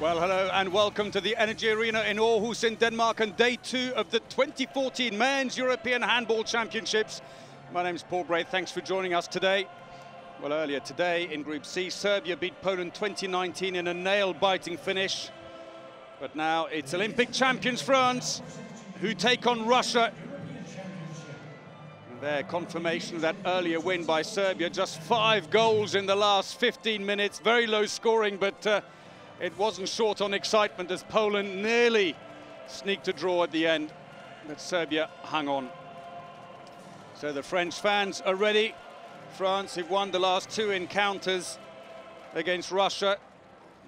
Well, hello and welcome to the NRGi Arena in Aarhus in Denmark and day two of the 2014 Men's European Handball Championships. My name's Paul Braith, thanks for joining us today. Well, earlier today in Group C, Serbia beat Poland 2019 in a nail-biting finish. But now it's Olympic champions France who take on Russia. Their confirmation of that earlier win by Serbia, just five goals in the last 15 minutes, very low scoring, but uh, it wasn't short on excitement as Poland nearly sneaked a draw at the end, but Serbia hung on. So the French fans are ready. France have won the last two encounters against Russia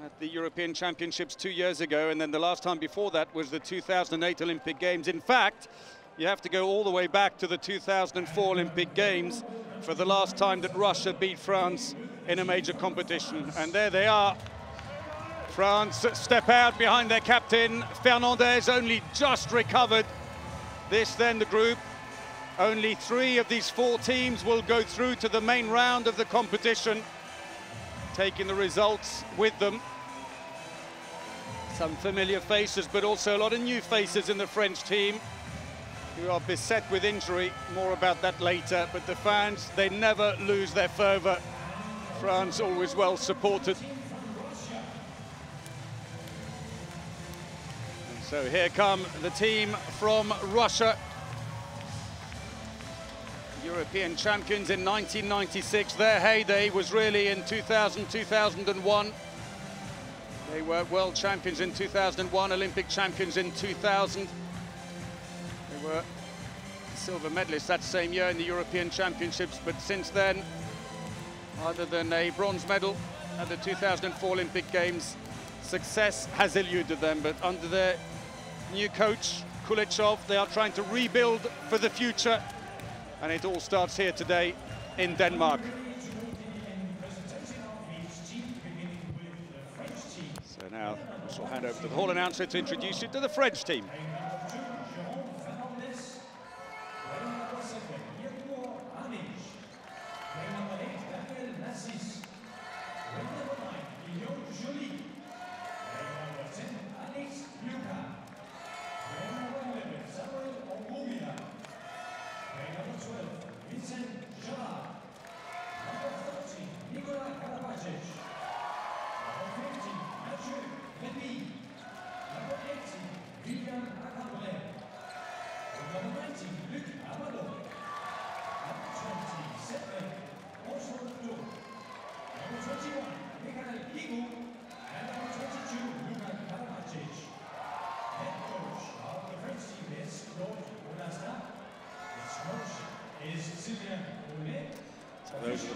at the European Championships two years ago, and then the last time before that was the 2008 Olympic Games. In fact, you have to go all the way back to the 2004 Olympic Games for the last time that Russia beat France in a major competition. And there they are, France step out behind their captain. Fernandez only just recovered. This then the group. Only three of these four teams will go through to the main round of the competition, taking the results with them. Some familiar faces, but also a lot of new faces in the French team who are beset with injury. More about that later, but the fans, they never lose their fervour. France always well supported. So here come the team from Russia. European champions in 1996. Their heyday was really in 2000, 2001. They were world champions in 2001, Olympic champions in 2000. They were silver medalists that same year in the European Championships, but since then, other than a bronze medal at the 2004 Olympic Games, success has eluded them, but under their new coach, Kuleshov. They are trying to rebuild for the future. And it all starts here today in Denmark. So now I shall hand over to the hall announcer to introduce you to the French team.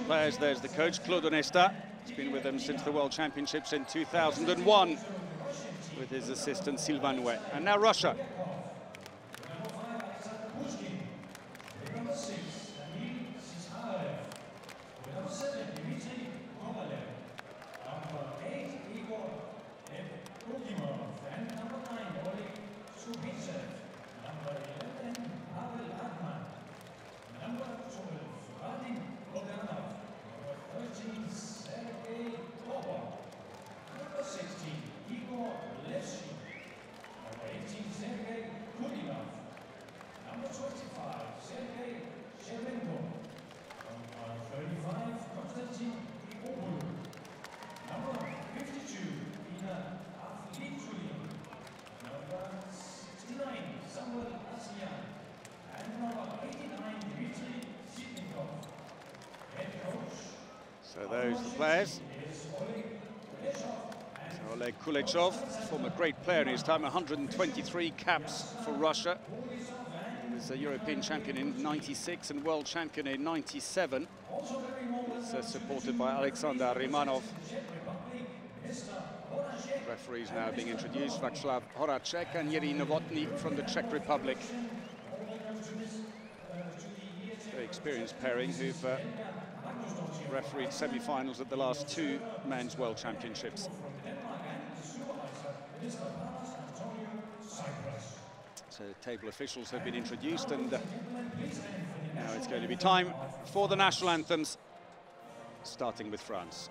Players. There's the coach, Claude Onesta. He's been with them since the World Championships in 2001 with his assistant Sylvain Nouet. And now Russia. Former great player in his time, 123 caps for Russia. He was a European champion in 96 and world champion in 97. He's uh, supported by Alexander Rymanov. Referees now being introduced, Václav Horacek and Jiří Novotný from the Czech Republic. Very experienced pairing who've uh, refereed semi-finals at the last two men's world championships. Table officials have been introduced and uh, now it's going to be time for the national anthems, starting with France.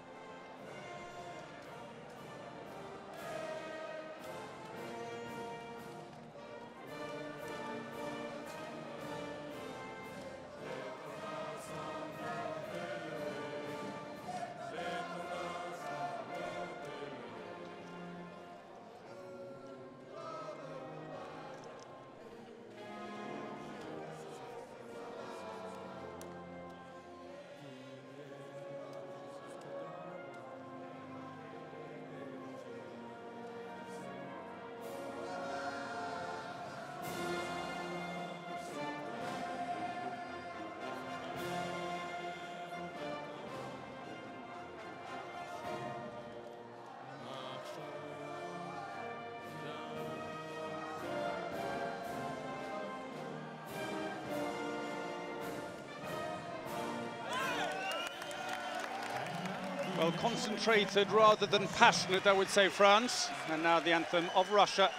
Concentrated rather than passionate, I would say, France. And now the anthem of Russia.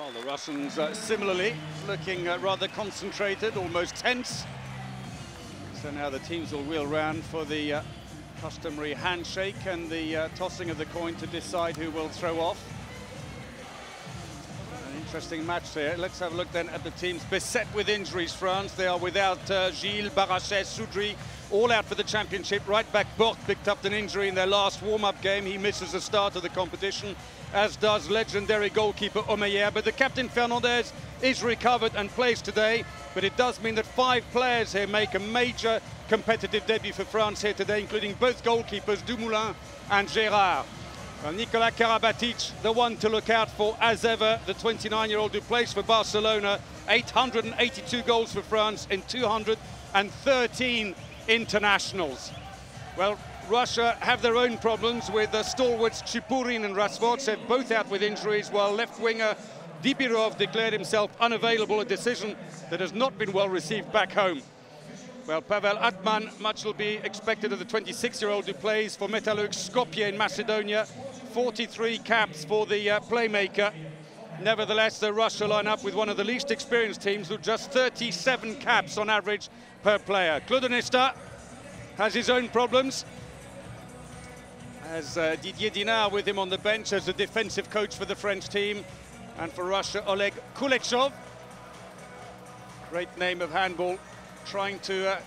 Well, the Russians uh, similarly looking uh, rather concentrated, almost tense. So now the teams will wheel round for the uh, customary handshake and the uh, tossing of the coin to decide who will throw off. An interesting match here. Let's have a look then at the teams beset with injuries, France. They are without uh, Gilles, Barachet, Soudry, all out for the championship. Right back Bort picked up an injury in their last warm-up game. He misses the start of the competition as does legendary goalkeeper Omeyer. But the captain Fernandez is recovered and plays today. But it does mean that five players here make a major competitive debut for France here today, including both goalkeepers, Dumoulin and Gerard. Well, Nicolas Karabatic, the one to look out for as ever, the 29-year-old who plays for Barcelona, 882 goals for France in 213 internationals. Well, Russia have their own problems with the stalwarts Chipurin and Rastvortsev both out with injuries, while left winger Dibirov declared himself unavailable, a decision that has not been well received back home. Well, Pavel Atman, much will be expected of the 26-year-old who plays for Metalurg Skopje in Macedonia. 43 caps for the uh, playmaker. Nevertheless, the Russia line up with one of the least experienced teams with just 37 caps on average per player. Claude Onesta has his own problems as uh, Didier Dinart with him on the bench as a defensive coach for the French team. And for Russia, Oleg Kuleshov. Great name of handball, trying to uh,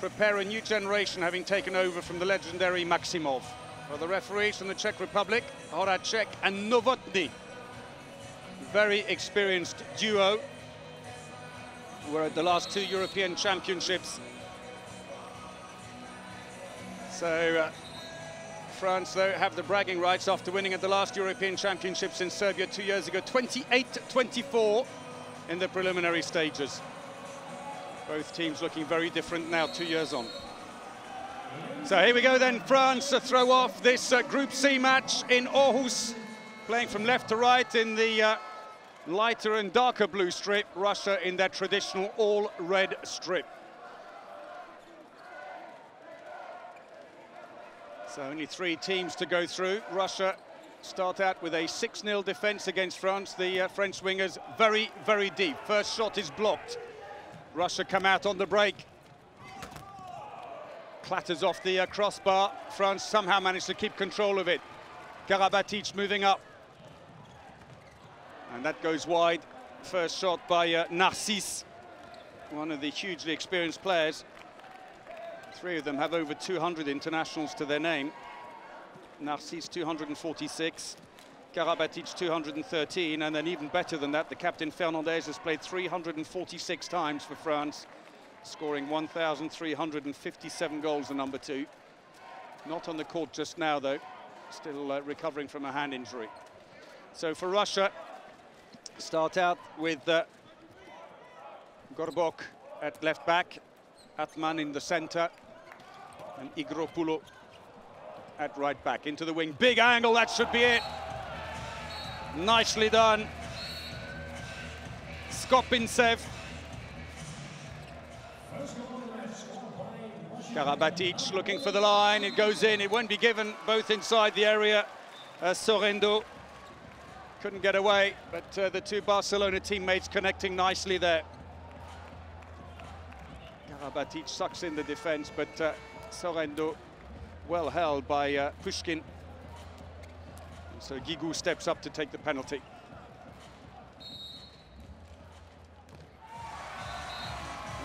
prepare a new generation, having taken over from the legendary Maximov. Well, the referees from the Czech Republic, Horacek and Novotny. Very experienced duo. Were at the last two European Championships. So uh, France, though, have the bragging rights after winning at the last European Championships in Serbia two years ago, 28-24 in the preliminary stages. Both teams looking very different now, two years on. So here we go then, France to throw off this uh, Group C match in Aarhus, playing from left to right in the uh, lighter and darker blue strip, Russia in their traditional all-red strip. So only three teams to go through. Russia start out with a 6-0 defence against France. The uh, French wingers very, very deep. First shot is blocked. Russia come out on the break. Clatters off the uh, crossbar. France somehow managed to keep control of it. Karabatic moving up. And that goes wide. First shot by uh, Narcisse, one of the hugely experienced players. Three of them have over 200 internationals to their name. Narcisse 246, Karabatic 213, and then even better than that, the captain Fernandez has played 346 times for France, scoring 1,357 goals, the number two. Not on the court just now, though, still uh, recovering from a hand injury. So for Russia, start out with uh, Gorbok at left back, Atman in the centre, and Igropulo at right back into the wing. Big angle, that should be it. Nicely done. Skopintsev. Karabatic looking for the line, it goes in, it won't be given both inside the area. Uh, Sorhaindo couldn't get away, but uh, the two Barcelona teammates connecting nicely there. Karabatic sucks in the defence, but uh, Sorhaindo well held by uh, Pushkin. And so Guigou steps up to take the penalty.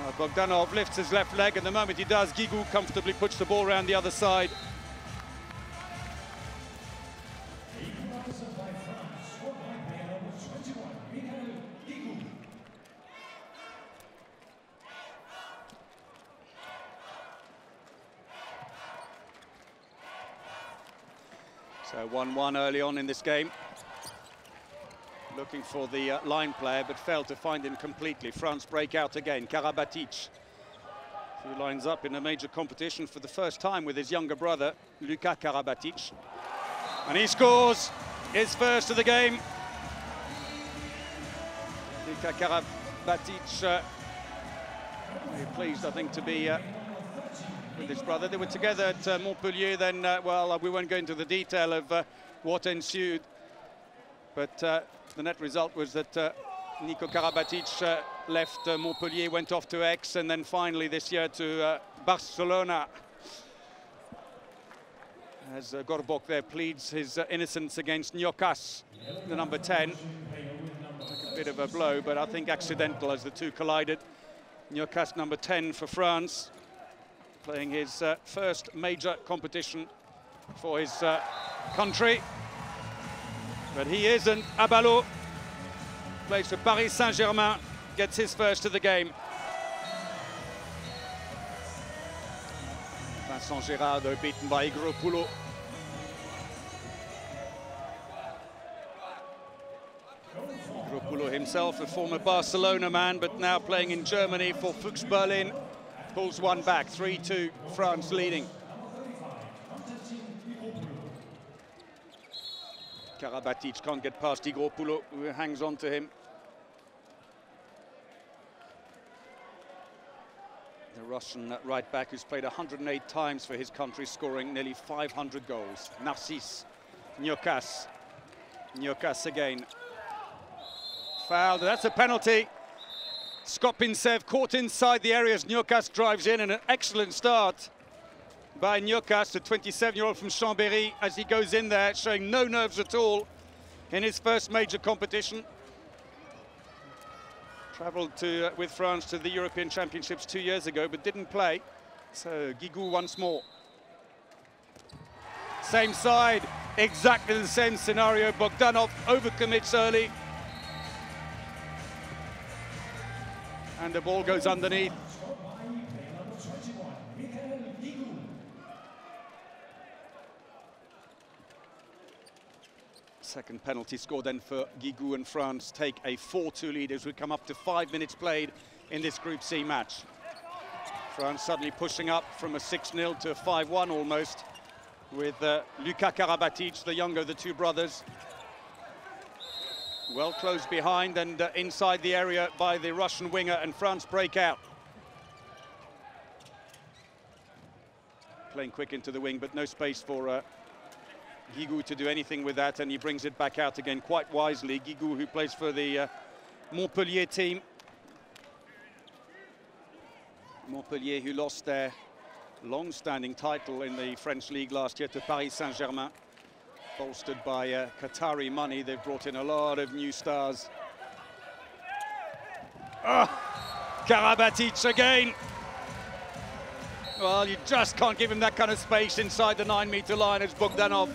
Uh, Bogdanov lifts his left leg, and the moment he does, Guigou comfortably puts the ball around the other side. 1-1 early on in this game. Looking for the uh, line player, but failed to find him completely. France break out again. Karabatic, who lines up in a major competition for the first time with his younger brother, Luka Karabatic. And he scores his first of the game. Luka Karabatic, uh, pleased, I think, to be uh, with his brother. They were together at uh, Montpellier then, uh, well, uh, we won't go into the detail of uh, what ensued, but uh, the net result was that Nico Karabatic left Montpellier, went off to Aix, and then finally this year to Barcelona. As uh, Gorbok there pleads his innocence against Nyokas, the number 10. Took a bit of a blow, but I think accidental as the two collided. Nyokas number 10 for France playing his uh, first major competition for his uh, country. But he isn't. Abalo plays for Paris Saint-Germain, gets his first of the game. Vincent Gérard beaten by Igropulo. Igropulo himself, a former Barcelona man, but now playing in Germany for Fuchs Berlin pulls one back, 3-2, France leading. Karabatic can't get past Igropulo, who hangs on to him. The Russian right back who's played 108 times for his country, scoring nearly 500 goals. Narcisse Nyokas. Nyokas again. Fouled, that's a penalty. Skopintsev caught inside the area as Nyokas drives in and an excellent start by Nyokas, the 27-year-old from Chambéry, as he goes in there, showing no nerves at all in his first major competition. Travelled to, uh, with France to the European Championships two years ago, but didn't play. So Guigou once more. Same side, exactly the same scenario. Bogdanov overcommits early, and the ball goes underneath. Second penalty score then for Guigou and France take a 4-2 lead as we come up to five minutes played in this Group C match. France suddenly pushing up from a 6-0 to a 5-1 almost with uh, Luka Karabatic, the younger of the two brothers, well closed behind and uh, inside the area by the Russian winger and France break out. Playing quick into the wing, but no space for uh, Guigou to do anything with that, and he brings it back out again quite wisely. Guigou, who plays for the uh, Montpellier team. Montpellier, who lost their long-standing title in the French league last year to Paris Saint-Germain bolstered by uh, Qatari money. They've brought in a lot of new stars. Oh, Karabatic again. Well, you just can't give him that kind of space inside the nine-meter line as Bogdanov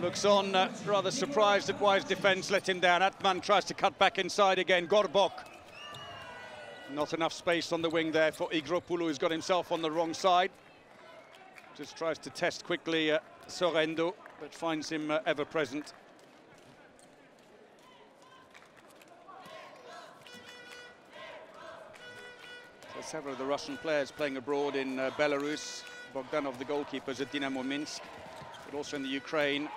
looks on, uh, rather surprised at why his defence let him down. Atman tries to cut back inside again. Gorbok. Not enough space on the wing there for Igropulo, who's got himself on the wrong side. Just tries to test quickly uh, Sorhaindo but finds him uh, ever present. So several of the Russian players playing abroad in uh, Belarus. Bogdanov, the goalkeeper, is at Dynamo Minsk, but also in the Ukraine,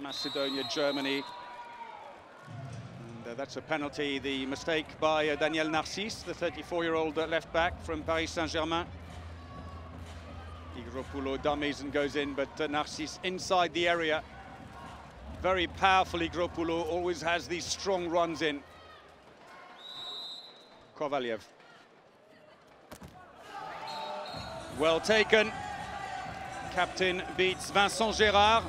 Macedonia, Germany. And uh, that's a penalty, the mistake by uh, Daniel Narcisse, the 34-year-old uh, left back from Paris Saint-Germain. Igropulo dummies and goes in, but uh, inside the area. Very powerful Igropulo, always has these strong runs in. Kovalyev. Well taken. Captain beats Vincent Gérard.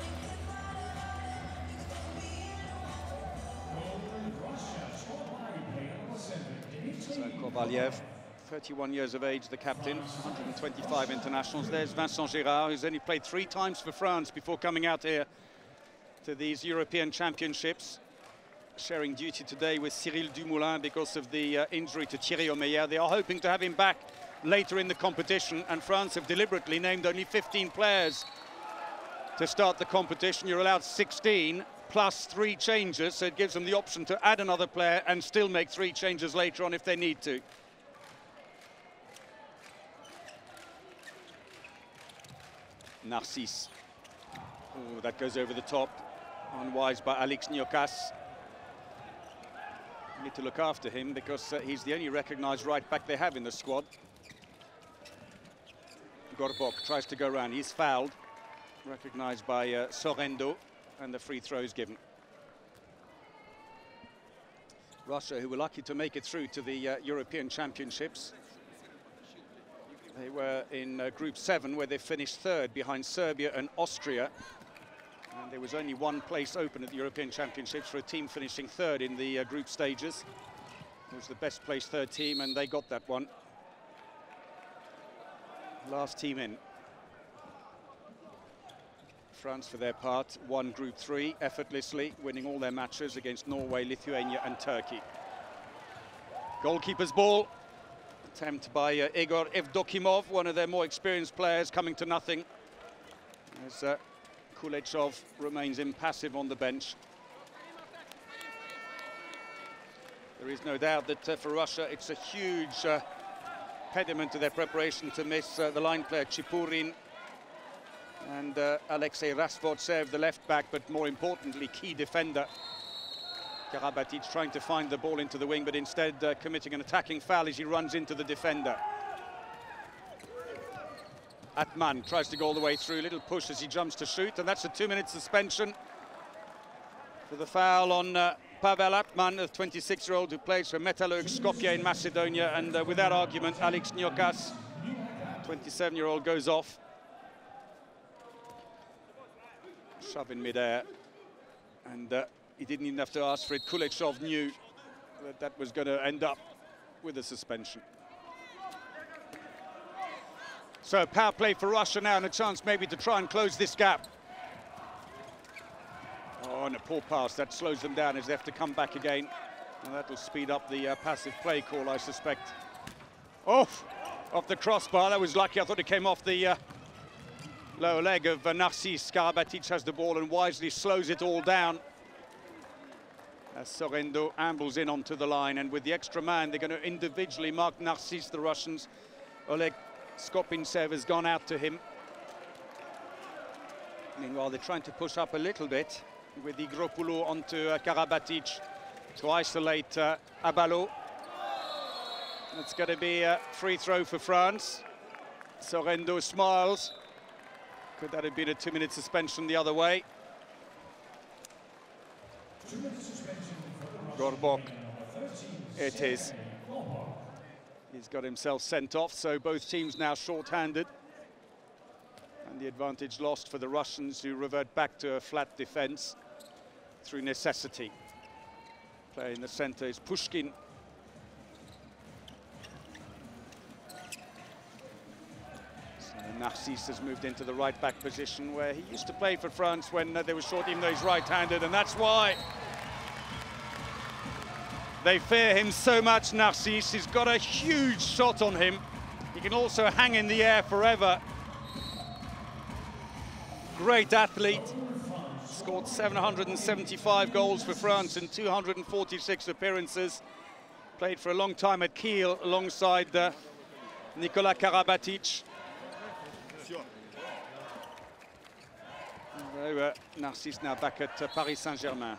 So Kovalyev, 31 years of age, the captain, 125 internationals. There's Vincent Gérard, who's only played three times for France before coming out here to these European Championships. Sharing duty today with Cyril Dumoulin because of the uh, injury to Thierry Omeyer. They are hoping to have him back later in the competition, and France have deliberately named only 15 players to start the competition. You're allowed 16 plus three changes, so it gives them the option to add another player and still make three changes later on if they need to. Narcisse. Oh, that goes over the top. Unwise by Alex Nyokas. Need to look after him because uh, he's the only recognised right back they have in the squad. Gorbok tries to go around. He's fouled. Recognised by uh, Sorhaindo. And the free throw is given. Russia, who were lucky to make it through to the uh, European Championships. They were in uh, Group 7, where they finished third behind Serbia and Austria. And there was only one place open at the European Championships for a team finishing third in the uh, group stages. It was the best placed third team, and they got that one. Last team in. France, for their part, won Group 3 effortlessly, winning all their matches against Norway, Lithuania and Turkey. Goalkeeper's ball. Attempt by uh, Igor Evdokimov, one of their more experienced players, coming to nothing. As uh, Kuleshov remains impassive on the bench. There is no doubt that uh, for Russia it's a huge uh, pediment to their preparation to miss uh, the line player Chipurin and uh, Alexei Rastvortsev, the left back, but more importantly, key defender. Karabatic trying to find the ball into the wing, but instead uh, committing an attacking foul as he runs into the defender. Atman tries to go all the way through, little push as he jumps to shoot, and that's a two-minute suspension for the foul on uh, Pavel Atman, a 26-year-old who plays for Metalurg Skopje in Macedonia, and uh, without argument, Alex Nyokas, 27-year-old, goes off. Shove in midair, and uh, he didn't even have to ask for it. Kuleshov knew that that was going to end up with a suspension. So power play for Russia now and a chance maybe to try and close this gap. Oh, and a poor pass. That slows them down as they have to come back again. And that will speed up the uh, passive play call, I suspect. Off, off the crossbar. That was lucky. I thought it came off the uh, lower leg of uh, Narcisse. Karabatic has the ball and wisely slows it all down. As Sorhaindo ambles in onto the line. And with the extra man, they're going to individually mark Narcisse, the Russians. Oleg Skopintsev has gone out to him. Meanwhile, they're trying to push up a little bit with Igropulo onto uh, Karabatic to isolate uh, Abalo. It's going to be a free throw for France. Sorhaindo smiles. Could that have been a two-minute suspension the other way? Gorbok. It is. He's got himself sent off, so both teams now short-handed. And the advantage lost for the Russians, who revert back to a flat defence through necessity. Player in the centre is Pushkin. So Narcisse has moved into the right-back position, where he used to play for France when uh, they were short, even though he's right-handed, and that's why they fear him so much, Narcisse. He's got a huge shot on him. He can also hang in the air forever. Great athlete. Scored 775 goals for France in 246 appearances. Played for a long time at Kiel alongside uh, Nikola Karabatic. So, uh, Narcisse now back at uh, Paris Saint-Germain.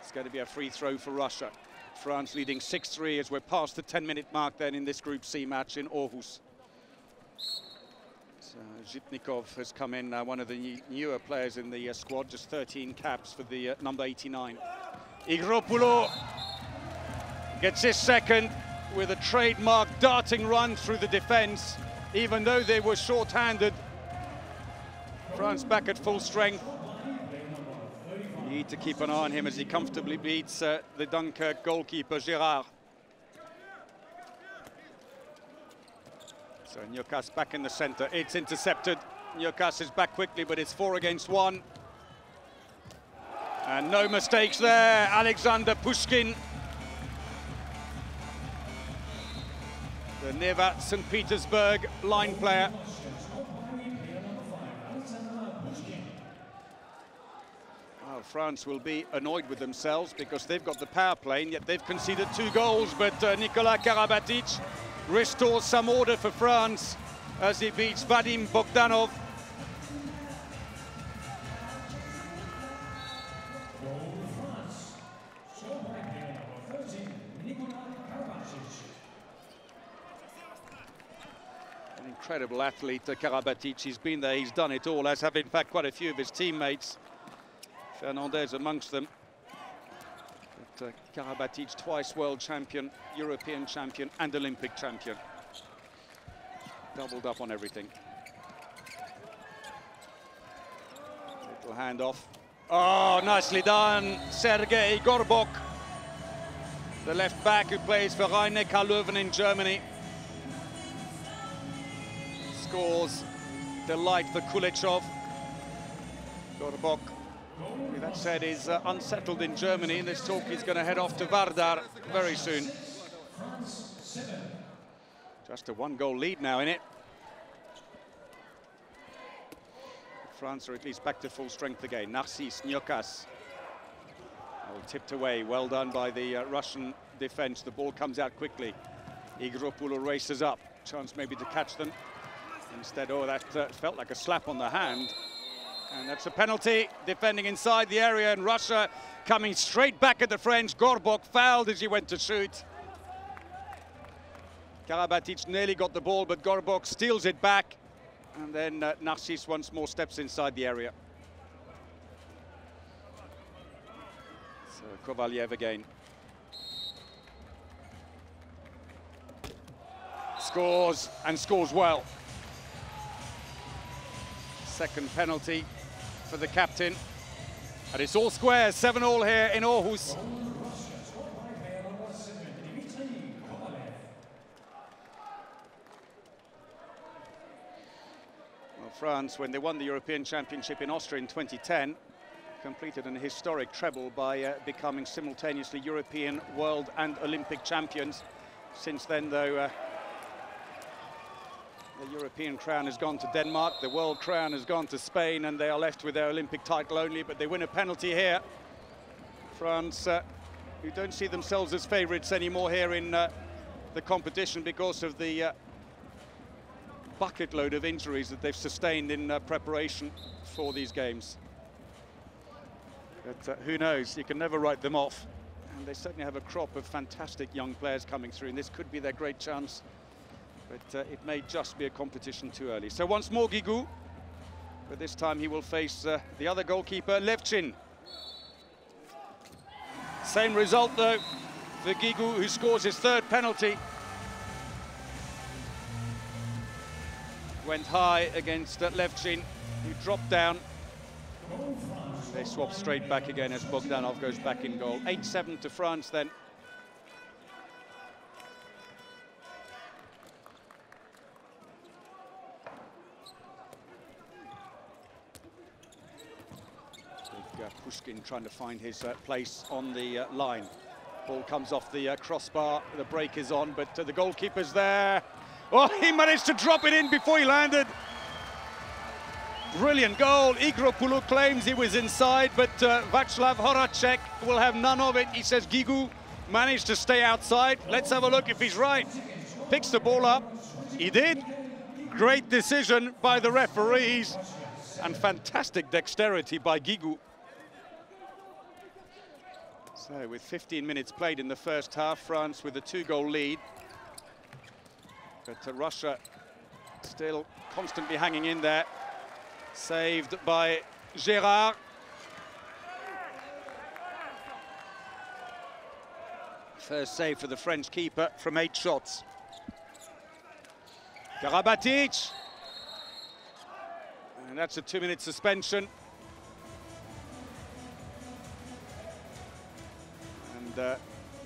It's going to be a free throw for Russia. France leading 6-3 as we're past the 10-minute mark then in this Group C match in Aarhus. So Zhitnikov has come in, uh, one of the newer players in the uh, squad, just 13 caps for the uh, number 89. Igropulo gets his second with a trademark darting run through the defence. even though they were short-handed. France back at full strength. Need to keep an eye on him as he comfortably beats uh, the Dunkirk goalkeeper, Gérard. So Nyokas back in the centre. It's intercepted. Nyokas is back quickly, but it's four against one. And no mistakes there. Alexander Pushkin. The Neva St. Petersburg line player. France will be annoyed with themselves because they've got the power play, and yet they've conceded two goals. But uh, Nicolas Karabatic restores some order for France as he beats Vadim Bogdanov. An incredible athlete, uh, Karabatic. He's been there, he's done it all, as have in fact quite a few of his teammates. Fernandez amongst them. But uh, Karabatic, twice world champion, European champion and Olympic champion. Doubled up on everything. Little handoff. Oh, nicely done, Sergei Gorbok. The left back who plays for Rhein-Neckar Löwen in Germany. Scores delight for Kuleshov. Gorbok with that said, is uh, unsettled in Germany. In this talk, he's going to head off to Vardar very soon. Just a one-goal lead now in it. France are at least back to full strength again. Narcisse Nyokas. Well, tipped away. Well done by the uh, Russian defense. The ball comes out quickly. Igropulo races up. Chance maybe to catch them. Instead, oh, that uh, felt like a slap on the hand. And that's a penalty, defending inside the area, and Russia coming straight back at the French. Gorbok fouled as he went to shoot. Karabatic nearly got the ball, but Gorbok steals it back. And then uh, once more steps inside the area. So Kovalyev again. Scores, and scores well. Second penalty for the captain. And it's all square, 7 all here in Aarhus. Well, France, when they won the European Championship in Austria in 2010, completed an historic treble by uh, becoming simultaneously European, World and Olympic champions. Since then, though, uh, the European crown has gone to Denmark, the world crown has gone to Spain, and they are left with their Olympic title only, but they win a penalty here. France, uh, who don't see themselves as favourites anymore here in uh, the competition because of the uh, bucket load of injuries that they've sustained in uh, preparation for these games. But uh, who knows, you can never write them off. And they certainly have a crop of fantastic young players coming through, and this could be their great chance but uh, it may just be a competition too early. So once more Guigou, but this time he will face uh, the other goalkeeper, Levchin. Same result though for Guigou, who scores his third penalty. Went high against uh, Levchin, who dropped down. They swap straight back again as Bogdanov goes back in goal. 8-7 to France then. Pushkin trying to find his uh, place on the uh, line. Ball comes off the uh, crossbar, the break is on, but uh, the goalkeeper's there. Oh, he managed to drop it in before he landed. Brilliant goal. Igropoulou claims he was inside, but uh, Václav Horacek will have none of it. He says Guigou managed to stay outside. Let's have a look if he's right. Picks the ball up. He did. Great decision by the referees and fantastic dexterity by Guigou. So with 15 minutes played in the first half, France with a two-goal lead. But uh, Russia still constantly hanging in there. Saved by Gerard. First save for the French keeper from eight shots. Karabatic. And that's a two-minute suspension. And uh,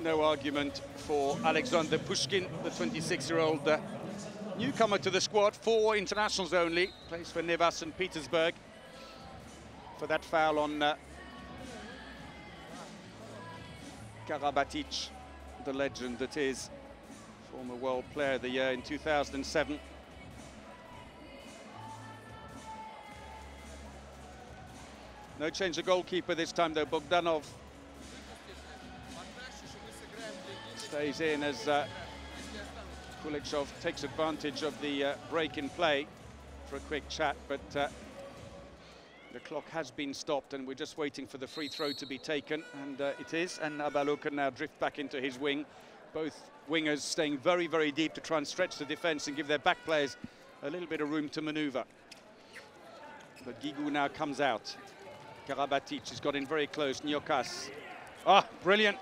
no argument for Alexander Pushkin, the 26-year-old uh, newcomer to the squad. Four internationals only, plays for Neva St. Petersburg. For that foul on uh, Karabatic, the legend that is, former World Player of the Year in 2007. No change of goalkeeper this time though, Bogdanov stays in as uh, Kuleshov takes advantage of the uh, break in play for a quick chat, but uh, the clock has been stopped and we're just waiting for the free throw to be taken, and uh, it is, and Abalo can now drift back into his wing. Both wingers staying very, very deep to try and stretch the defence and give their back players a little bit of room to manoeuvre. But Guigou now comes out. Karabatic has got in very close, Nyokas. Ah, brilliant.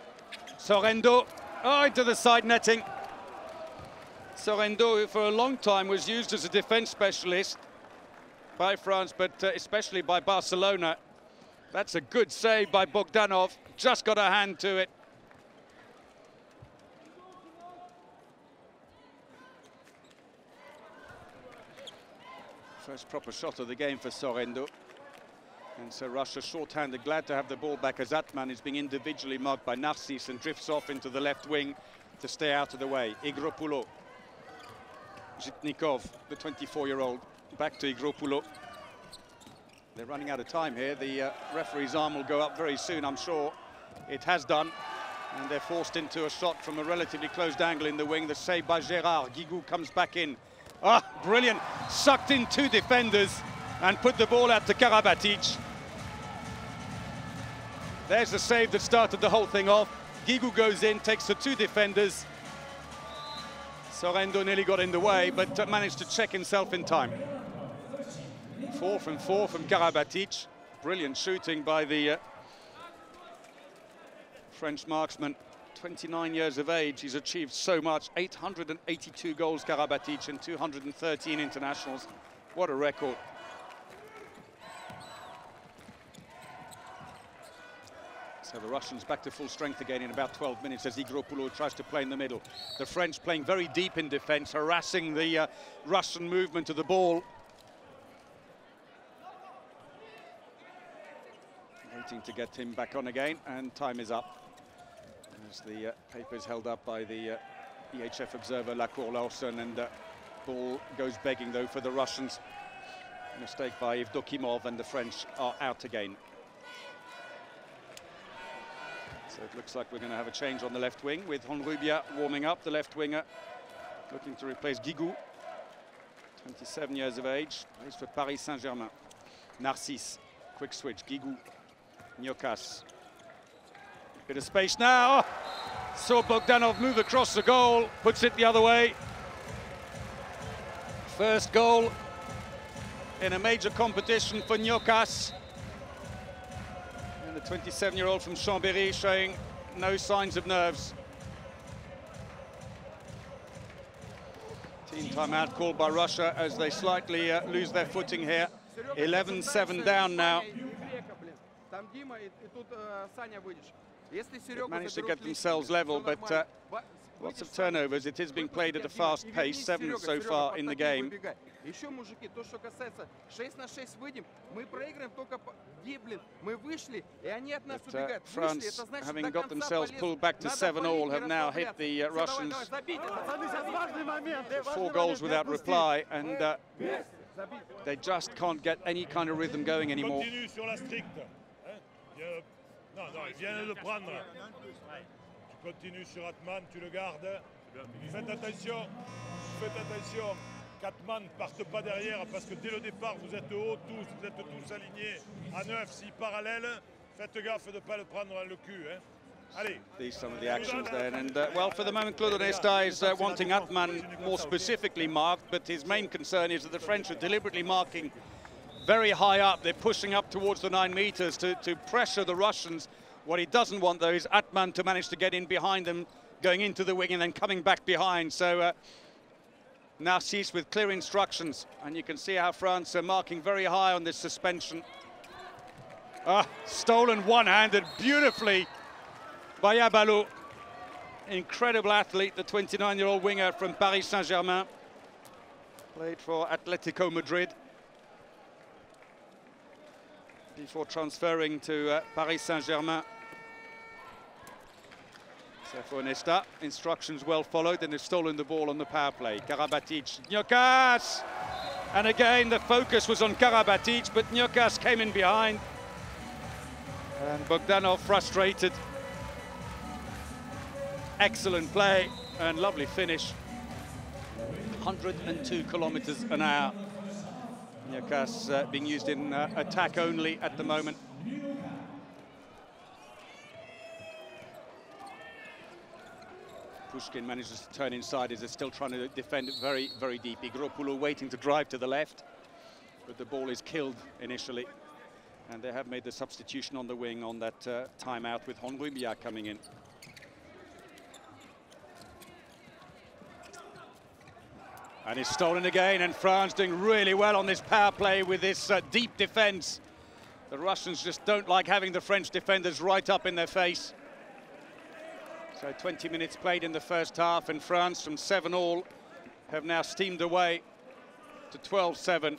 Sorhaindo Oh, into the side netting. Sorhaindo, who for a long time was used as a defence specialist by France, but uh, especially by Barcelona. That's a good save by Bogdanov. Just got a hand to it. First proper shot of the game for Sorhaindo. And so Russia short-handed, glad to have the ball back as Atman is being individually marked by Narcisse and drifts off into the left wing to stay out of the way. Igropulo. Zhitnikov, the 24-year-old, back to Igropulo. They're running out of time here. The uh, referee's arm will go up very soon, I'm sure. It has done. And they're forced into a shot from a relatively closed angle in the wing. The save by Gerard. Guigou comes back in. Ah, brilliant. Sucked in two defenders and put the ball out to Karabatic. There's the save that started the whole thing off. Guigou goes in, takes the two defenders. Sorhaindo nearly got in the way, but uh, managed to check himself in time. Four from four from Karabatic. Brilliant shooting by the uh, French marksman. 29 years of age, he's achieved so much. 882 goals, Karabatic, and 213 internationals. What a record. So the Russians back to full strength again in about 12 minutes as Igropulo tries to play in the middle. The French playing very deep in defence, harassing the uh, Russian movement of the ball. Waiting to get him back on again, and time is up. As the uh, paper is held up by the uh, EHF observer Lacour Lawson, and uh, ball goes begging though for the Russians. Mistake by Evdokimov, and the French are out again. So it looks like we're going to have a change on the left wing with Honrubia warming up, the left winger, looking to replace Guigou, 27 years of age, plays for Paris Saint-Germain. Narcisse, quick switch, Guigou, Nyokas. Bit of space now. Saw Bogdanov move across the goal, puts it the other way. First goal in a major competition for Nyokas. 27-year-old from Chambéry showing no signs of nerves. Team timeout called by Russia as they slightly uh, lose their footing here. 11-7 down now. They managed to get themselves level, but uh, Lots of turnovers. It is being played at a fast pace, seven so far in the game. Еще, мужики, то, что касается 6 на 6 выйдем, мы проиграем только где, блин, мы вышли, и они от нас убегают. France, это значит, having got themselves pulled back to 7 all, have now hit the uh, Russians four goals without reply, and uh, they just can't get any kind of rhythm going anymore. Non, non, il vient de prendre. continue sur Atman, tu le gardes. Faites attention, faites attention qu'Atman ne parte pas derrière parce que dès le départ, vous êtes haut tous, vous êtes tous alignés à neuf, si parallèle. Faites gaffe de ne pas le prendre dans le cul. Hein. These some of the actions then, and uh, well, for the moment, Claude Onesta is uh, wanting Atman more specifically marked, but his main concern is that the French are deliberately marking very high up. They're pushing up towards the nine meters to, to pressure the Russians what he doesn't want, though, is Atman to manage to get in behind them, going into the wing and then coming back behind. So uh, Narcisse with clear instructions. And you can see how France are marking very high on this suspension. Ah, stolen one-handed beautifully by Abalo. Incredible athlete, the 29-year-old winger from Paris Saint-Germain. Played for Atletico Madrid. Before transferring to uh, Paris Saint-Germain. For Onesta, instructions well followed and they've stolen the ball on the power play. Karabatic, Nyokas! And again, the focus was on Karabatic, but Nyokas came in behind. And Bogdanov frustrated. Excellent play and lovely finish. 102 kilometers an hour. Nyokas uh, being used in uh, attack only at the moment. Pushkin manages to turn inside as they're still trying to defend very, very deep. Igropulo waiting to drive to the left, but the ball is killed initially. And they have made the substitution on the wing on that uh, timeout with Honrubia coming in. And it's stolen again, and France doing really well on this power play with this uh, deep defense. The Russians just don't like having the French defenders right up in their face. So 20 minutes played in the first half, and France from 7 all have now steamed away to 12-7.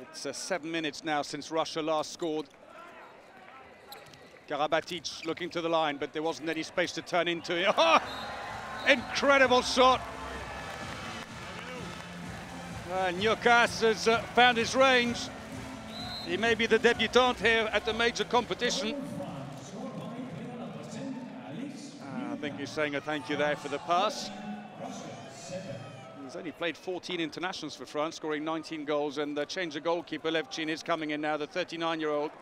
It's uh, seven minutes now since Russia last scored. Karabatic looking to the line, but there wasn't any space to turn into. Oh, incredible shot. Uh, Nyokas has uh, found his range. He may be the debutant here at the major competition. Think he's saying a thank you there for the pass. He's only played 14 internationals for France, scoring 19 goals, and the change of goalkeeper, Levchin, is coming in now, the 39-year-old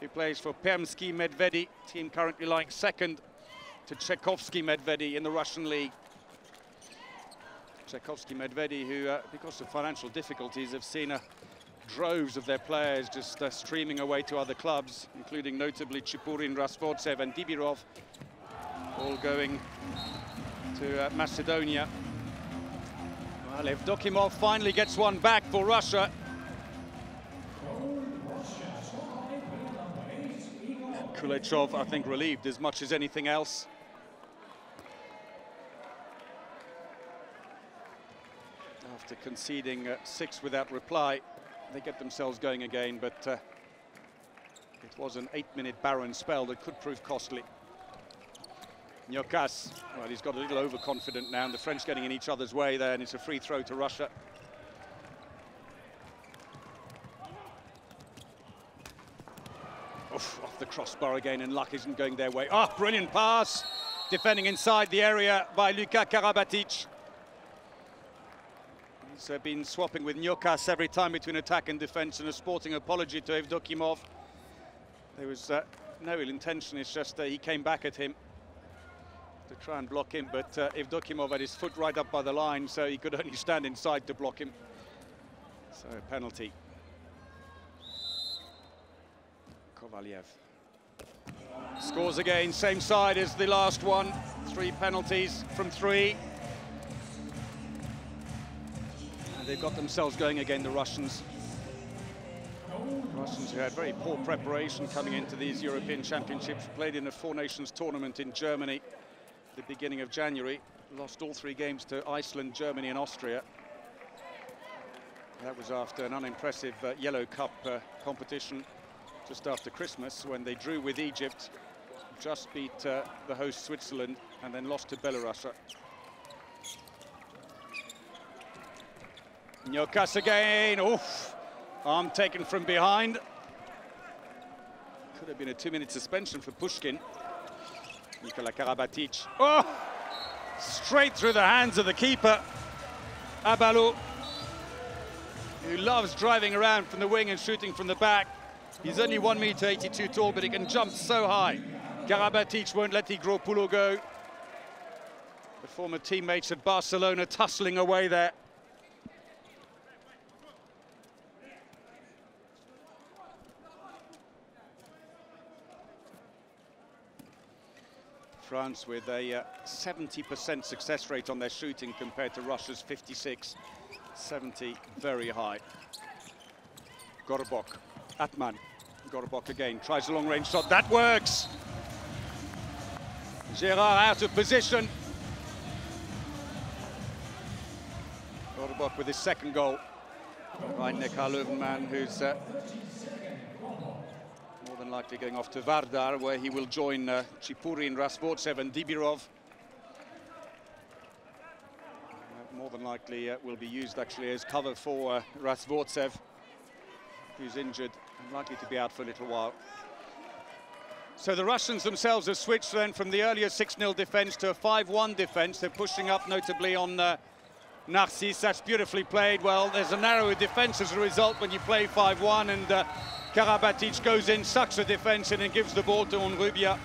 who plays for Permsky Medvedi, team currently lying second to Tchaikovsky Medvedi in the Russian league. Tchaikovsky Medvedi, who, uh, because of financial difficulties, have seen uh, droves of their players just uh, streaming away to other clubs, including notably Chipurin, Rastvortsev and Dibirov, all going to uh, Macedonia. Well, if Dokimov finally gets one back for Russia, Kuleshov, I think, relieved as much as anything else. After conceding uh, six without reply, they get themselves going again, but uh, it was an eight-minute barren spell that could prove costly. Nyokas, well, he's got a little overconfident now, and the French getting in each other's way there, and it's a free throw to Russia. Oof, off the crossbar again, and luck isn't going their way. Ah, oh, brilliant pass. Defending inside the area by Luka Karabatic. He's uh, been swapping with Nyokas every time between attack and defense, and a sporting apology to Evdokimov. There was uh, no ill intention, it's just uh, he came back at him to try and block him, but uh, Evdokimov had his foot right up by the line, so he could only stand inside to block him. So penalty. Kovalyev. Scores again, same side as the last one. Three penalties from three. And they've got themselves going again, the Russians. Russians who had very poor preparation coming into these European Championships, played in a Four Nations tournament in Germany the beginning of January. Lost all three games to Iceland, Germany and Austria. That was after an unimpressive uh, Yellow Cup uh, competition just after Christmas when they drew with Egypt, just beat uh, the host Switzerland and then lost to Belarus. Nyokas again, oof, arm taken from behind. Could have been a two-minute suspension for Pushkin. Nikola Karabatic. Oh! Straight through the hands of the keeper, Abalo, who loves driving around from the wing and shooting from the back. He's only 1 meter 82 tall, but he can jump so high. Karabatic won't let Igropulo go. The former teammates at Barcelona tussling away there. France with a 70% uh, success rate on their shooting compared to Russia's 56. 70, very high. Gorbok, Atman, Gorbok again, tries a long-range shot, that works! Gérard out of position. Gorbok with his second goal. Right, Karl Löwenmann, who's uh, likely going off to Vardar, where he will join uh, Chipurin, Rastvortsev and Dibirov. Uh, more than likely uh, will be used actually as cover for uh, Rastvortsev, who's injured and likely to be out for a little while. So the Russians themselves have switched then from the earlier 6-0 defence to a 5-1 defence. They're pushing up notably on uh, Narcisse. That's beautifully played. Well, there's a narrower defence as a result when you play 5-1 and uh, Karabatic goes in, sucks the defence in, and gives the ball to Honrubia.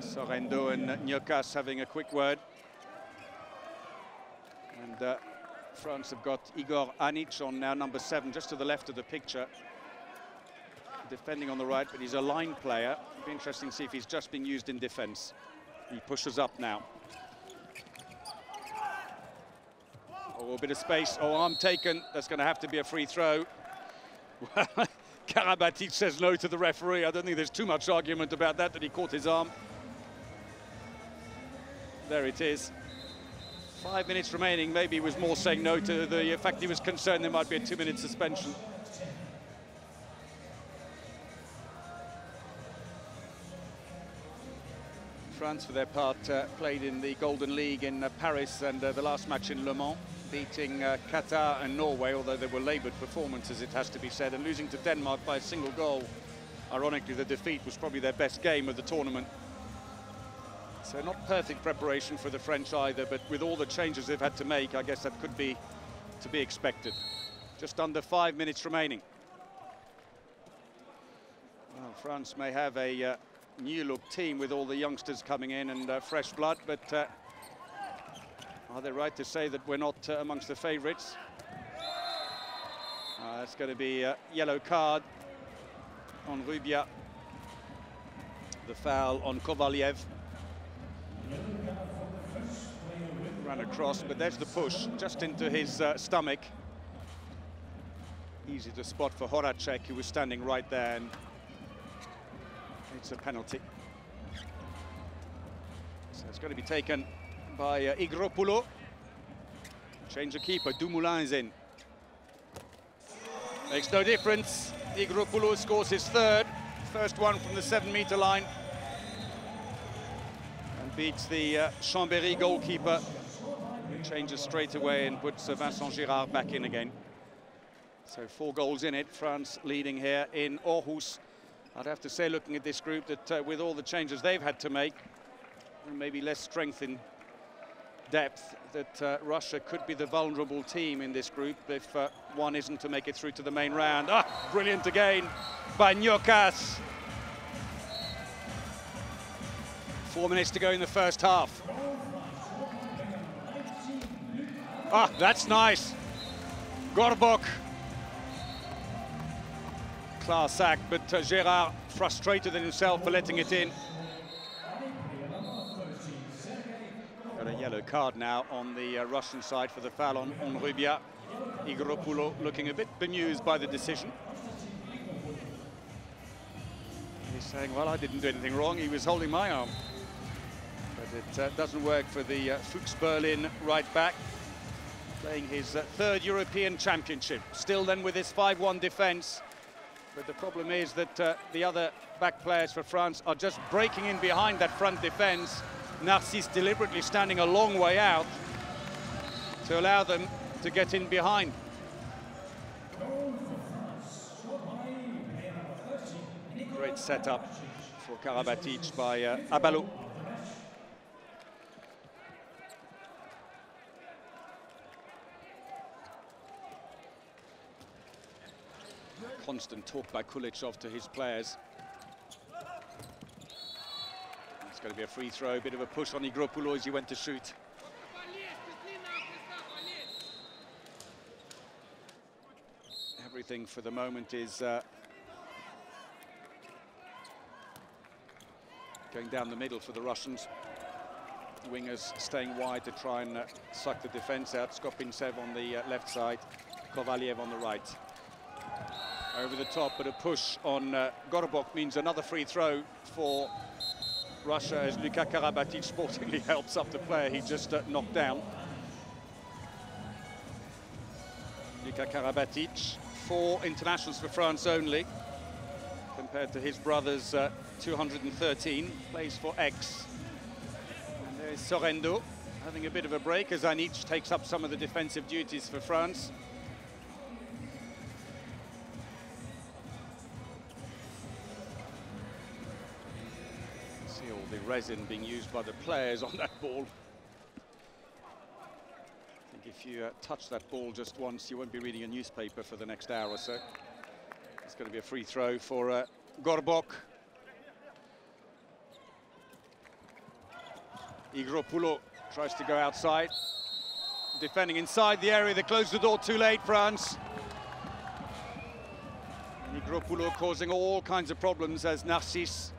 Sorhaindo and Nyokas having a quick word. And uh, France have got Igor Anic on now, number seven, just to the left of the picture. Defending on the right, but he's a line player. It'll be interesting to see if he's just been used in defence. He pushes up now. Oh, a bit of space. Oh, arm taken. That's going to have to be a free throw. Karabatic says no to the referee. I don't think there's too much argument about that, that he caught his arm. There it is. Five minutes remaining. Maybe he was more saying no to the fact he was concerned there might be a two-minute suspension. France, for their part, uh, played in the Golden League in uh, Paris and uh, the last match in Le Mans beating uh, Qatar and Norway, although they were laboured performances, it has to be said, and losing to Denmark by a single goal. Ironically, the defeat was probably their best game of the tournament. So not perfect preparation for the French either, but with all the changes they've had to make, I guess that could be to be expected. Just under five minutes remaining. Well, France may have a uh, new look team with all the youngsters coming in and uh, fresh blood, but uh, are they right to say that we're not uh, amongst the favourites? Uh, it's going to be a yellow card on Rubia. The foul on Kovaliev. Ran across, but there's the push just into his uh, stomach. Easy to spot for Horacek, who was standing right there, and it's a penalty. So it's going to be taken by uh, Igropulo. Change of keeper, Dumoulin is in. Makes no difference. Igropulo scores his third. First one from the seven-meter line. And beats the uh, Chambéry goalkeeper. Who changes straight away and puts uh, Vincent Gérard back in again. So four goals in it. France leading here in Aarhus. I'd have to say, looking at this group, that uh, with all the changes they've had to make, maybe less strength in depth that uh, Russia could be the vulnerable team in this group if uh, one isn't to make it through to the main round. Ah, brilliant again by Nyokas. Four minutes to go in the first half. Ah, that's nice. Gorbok. Class act, but uh, Gérard frustrated in himself for letting it in. A yellow card now on the uh, Russian side for the foul on, on Rubia. Igropulo looking a bit bemused by the decision. He's saying, well, I didn't do anything wrong. He was holding my arm. But it uh, doesn't work for the uh, Füchse Berlin right back. Playing his uh, third European Championship. Still then with his 5-1 defence. But the problem is that uh, the other back players for France are just breaking in behind that front defence Narcisse deliberately standing a long way out to allow them to get in behind. Great setup for Karabatic by uh, Abalo. Constant talk by Kuleshov to his players. It's going to be a free throw, a bit of a push on Igropulo as he went to shoot. Everything for the moment is uh, going down the middle for the Russians. Wingers staying wide to try and uh, suck the defence out. Skopinsev on the uh, left side, Kovaliev on the right. Over the top, but a push on uh, Gorbok means another free throw for Russia as Luka Karabatic sportingly helps up the player he just uh, knocked down. Luka Karabatic, four internationals for France only, compared to his brother's uh, 213, plays for Aix. And there's Sorhaindo having a bit of a break as Anic takes up some of the defensive duties for France. Resin being used by the players on that ball. I think if you uh, touch that ball just once, you won't be reading a newspaper for the next hour or so. It's going to be a free throw for uh, Gorbok. Igropulo tries to go outside. Defending inside the area, they close the door too late, France. Igropulo causing all kinds of problems as Narcisse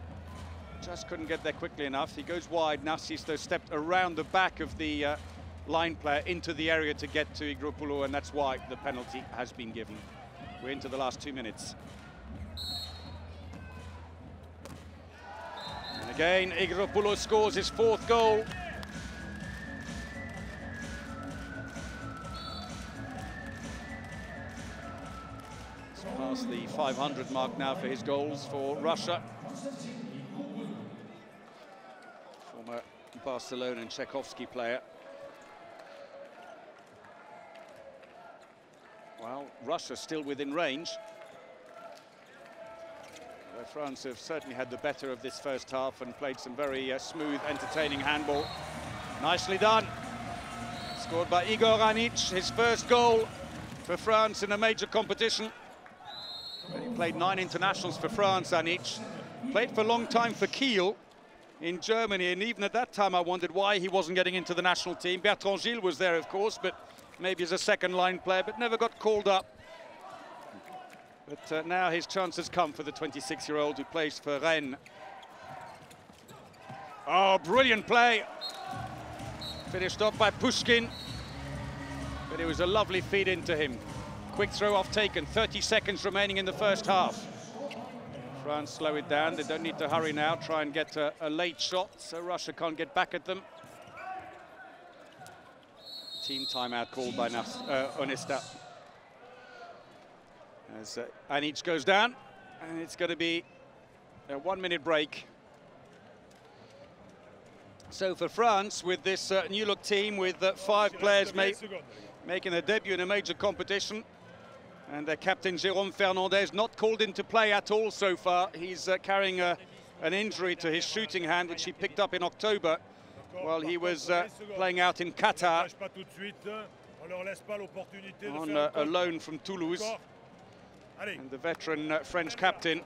just couldn't get there quickly enough. He goes wide. Though, stepped around the back of the uh, line player into the area to get to Igropulo, and that's why the penalty has been given. We're into the last two minutes. And again, Igropulo scores his fourth goal. Past the 500 mark now for his goals for Russia. Former Barcelona and Tchaikovsky player. Well, Russia still within range. Where France have certainly had the better of this first half and played some very uh, smooth, entertaining handball. Nicely done. Scored by Igor Anic, his first goal for France in a major competition. He played nine internationals for France, Anic. Played for a long time for Kiel in Germany, and even at that time I wondered why he wasn't getting into the national team. Bertrand Gilles was there, of course, but maybe as a second-line player, but never got called up. But uh, now his chance has come for the 26-year-old who plays for Rennes. Oh, brilliant play. Finished off by Pushkin. But it was a lovely feed into him. Quick throw off taken, 30 seconds remaining in the first half. France slow it down, they don't need to hurry now, try and get a, a late shot so Russia can't get back at them. Team timeout called by Nas uh, Onesta. As uh, goes down, and it's going to be a one-minute break. So for France, with this uh, new-look team with uh, five players ma making their debut in a major competition, and their captain Jérôme Fernandez not called into play at all so far. He's uh, carrying a, an injury to his shooting hand, which he picked up in October while he was uh, playing out in Qatar on uh, a loan from Toulouse. And the veteran uh, French captain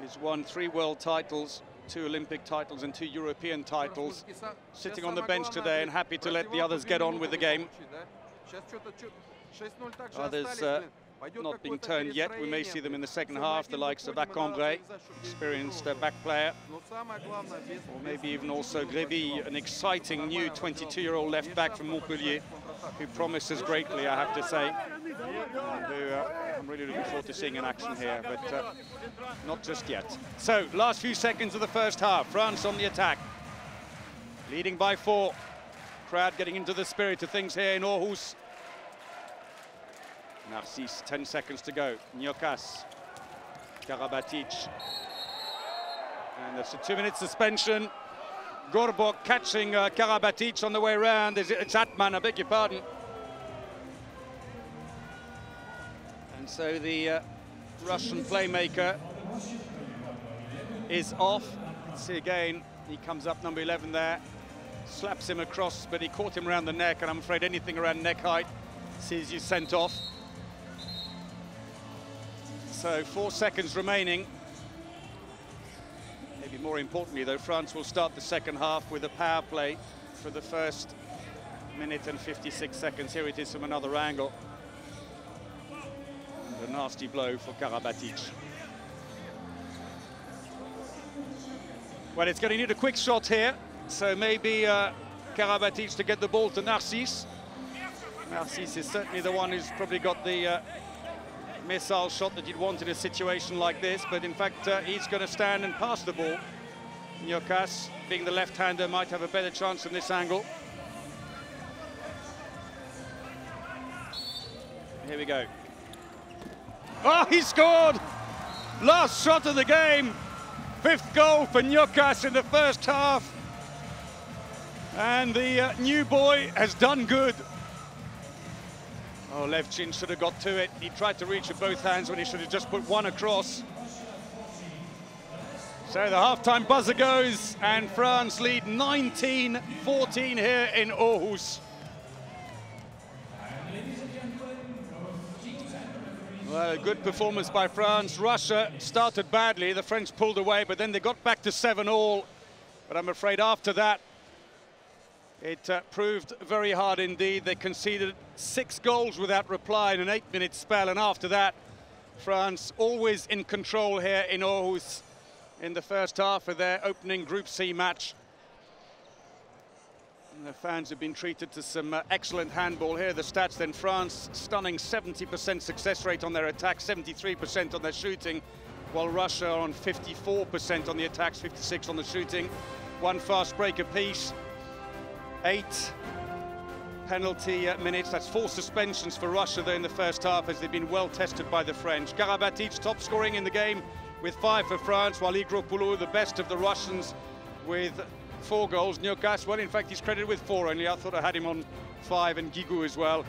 has won three world titles, two Olympic titles and two European titles, sitting on the bench today and happy to let the others get on with the game. Others uh, not being turned yet. We may see them in the second half, the likes of Accambray, experienced uh, back player, or maybe even also Grébille, an exciting new 22-year-old left back from Montpellier, who promises greatly, I have to say. Who, uh, I'm really looking forward to seeing in action here, but uh, not just yet. So, last few seconds of the first half, France on the attack, leading by four. Crowd getting into the spirit of things here in Aarhus. Narcisse, 10 seconds to go. Nyokas, Karabatic. And that's a two-minute suspension. Gorbok catching uh, Karabatic on the way around. It's Atman, I beg your pardon. And so the uh, Russian playmaker is off. See again, he comes up number 11 there, slaps him across, but he caught him around the neck, and I'm afraid anything around neck height sees you sent off. So four seconds remaining. Maybe more importantly, though, France will start the second half with a power play for the first minute and 56 seconds. Here it is from another angle. And a nasty blow for Karabatic. Well, it's going to need a quick shot here. So maybe uh, Karabatic to get the ball to Narcisse. Narcisse is certainly the one who's probably got the uh, missile shot that you'd want in a situation like this. But in fact, uh, he's going to stand and pass the ball. Nyokas, being the left-hander, might have a better chance from this angle. Here we go. Oh, he scored! Last shot of the game. Fifth goal for Nyokas in the first half. And the uh, new boy has done good. Oh, Levchin should have got to it. He tried to reach with both hands when he should have just put one across. So the halftime buzzer goes, and France lead 19-14 here in Aarhus. Well, a good performance by France. Russia started badly. The French pulled away, but then they got back to 7 all. But I'm afraid after that, it uh, proved very hard indeed. They conceded six goals without reply in an eight-minute spell, and after that, France always in control here in Aarhus in the first half of their opening Group C match. And the fans have been treated to some uh, excellent handball here. The stats then France, stunning 70% success rate on their attack, 73% on their shooting, while Russia on 54% on the attacks, 56 on the shooting. One fast break apiece eight penalty uh, minutes. That's four suspensions for Russia there in the first half as they've been well tested by the French. Karabatic top scoring in the game with five for France, while Igropulo, the best of the Russians, with four goals. Nyokas, well, in fact, he's credited with four only. I thought I had him on five, and Guigou as well.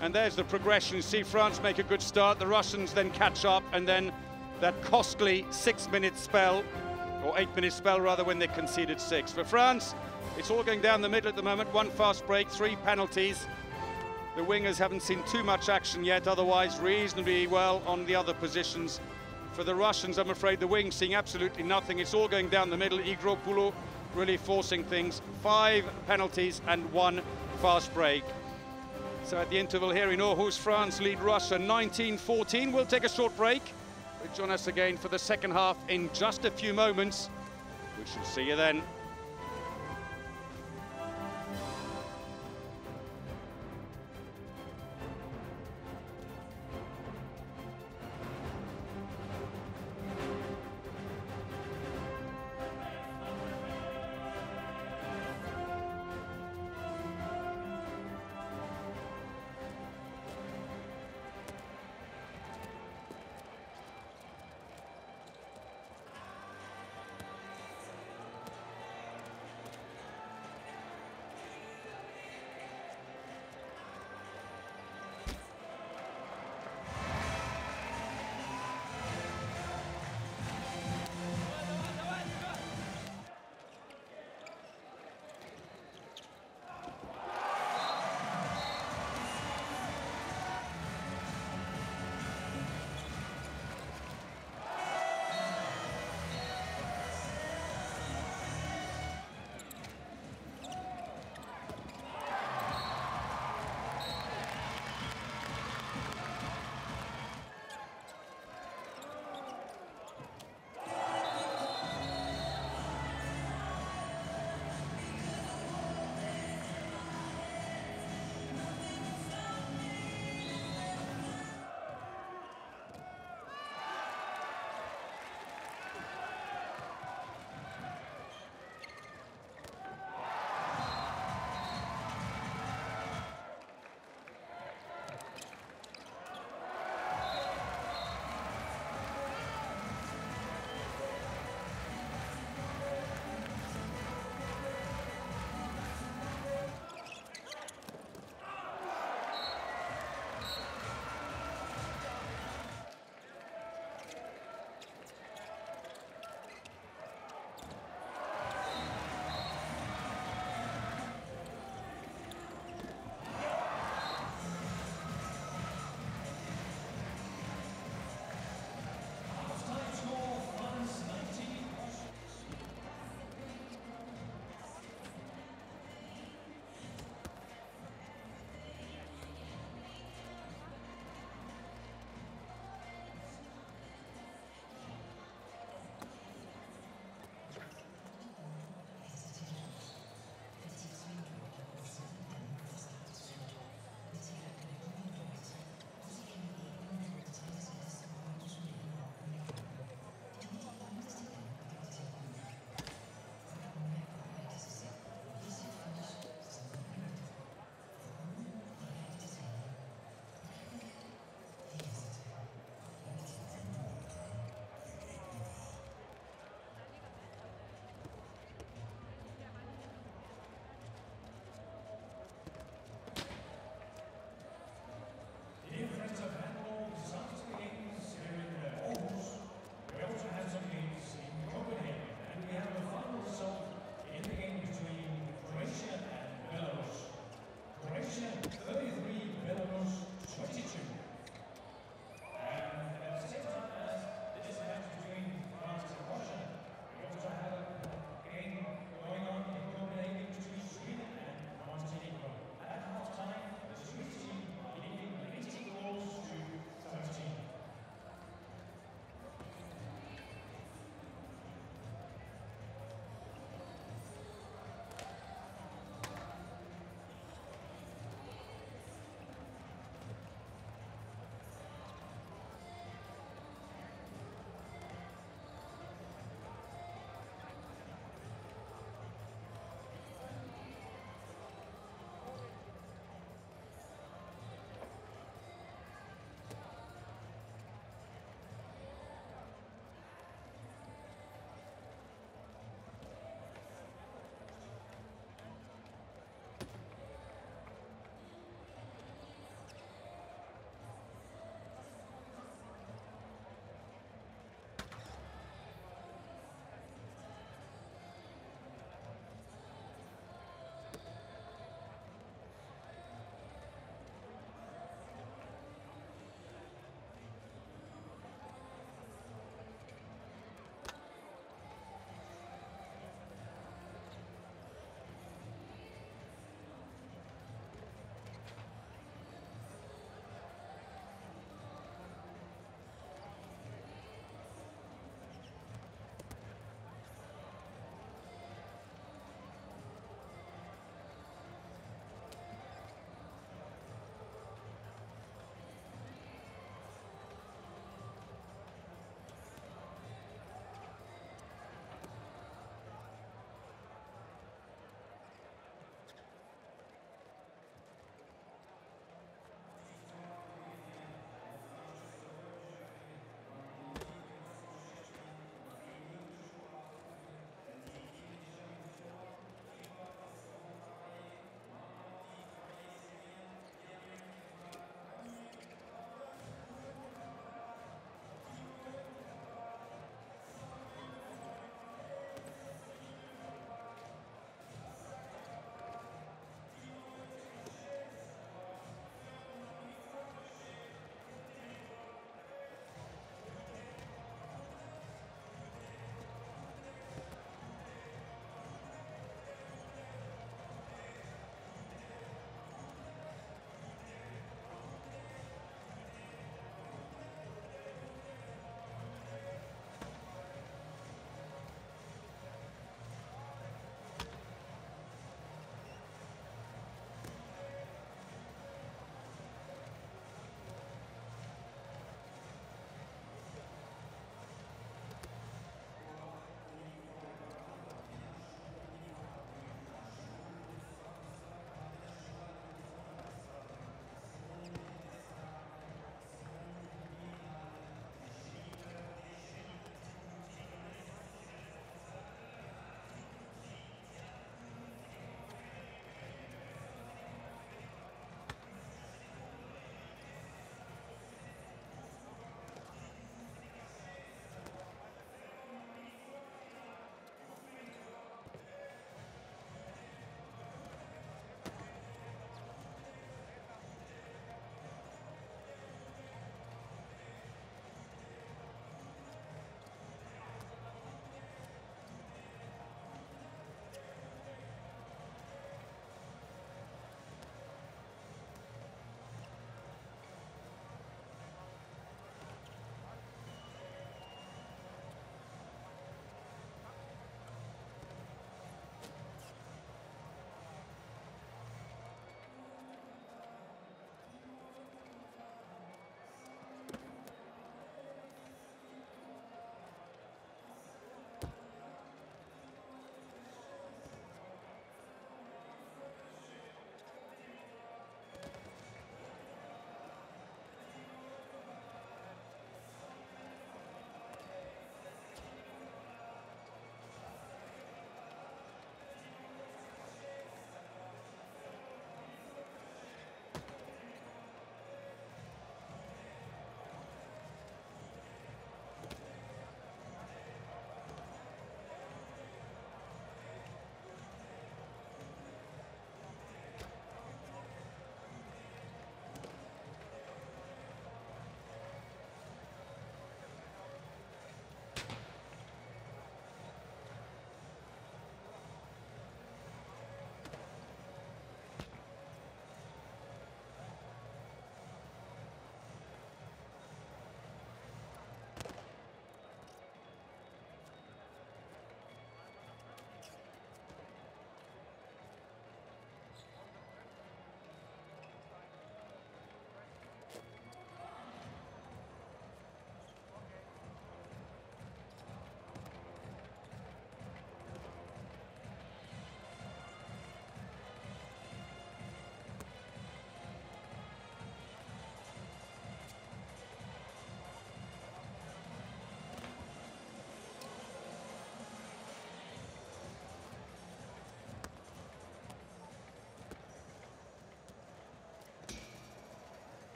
And there's the progression. See France make a good start. The Russians then catch up, and then that costly six-minute spell, or eight-minute spell, rather, when they conceded six. For France, it's all going down the middle at the moment. One fast break, three penalties. The wingers haven't seen too much action yet, otherwise reasonably well on the other positions. For the Russians, I'm afraid the wings seeing absolutely nothing. It's all going down the middle. Igropulo really forcing things. Five penalties and one fast break. So at the interval here in Aarhus, France lead Russia 19-14. We'll take a short break. Join us again for the second half in just a few moments. We shall see you then.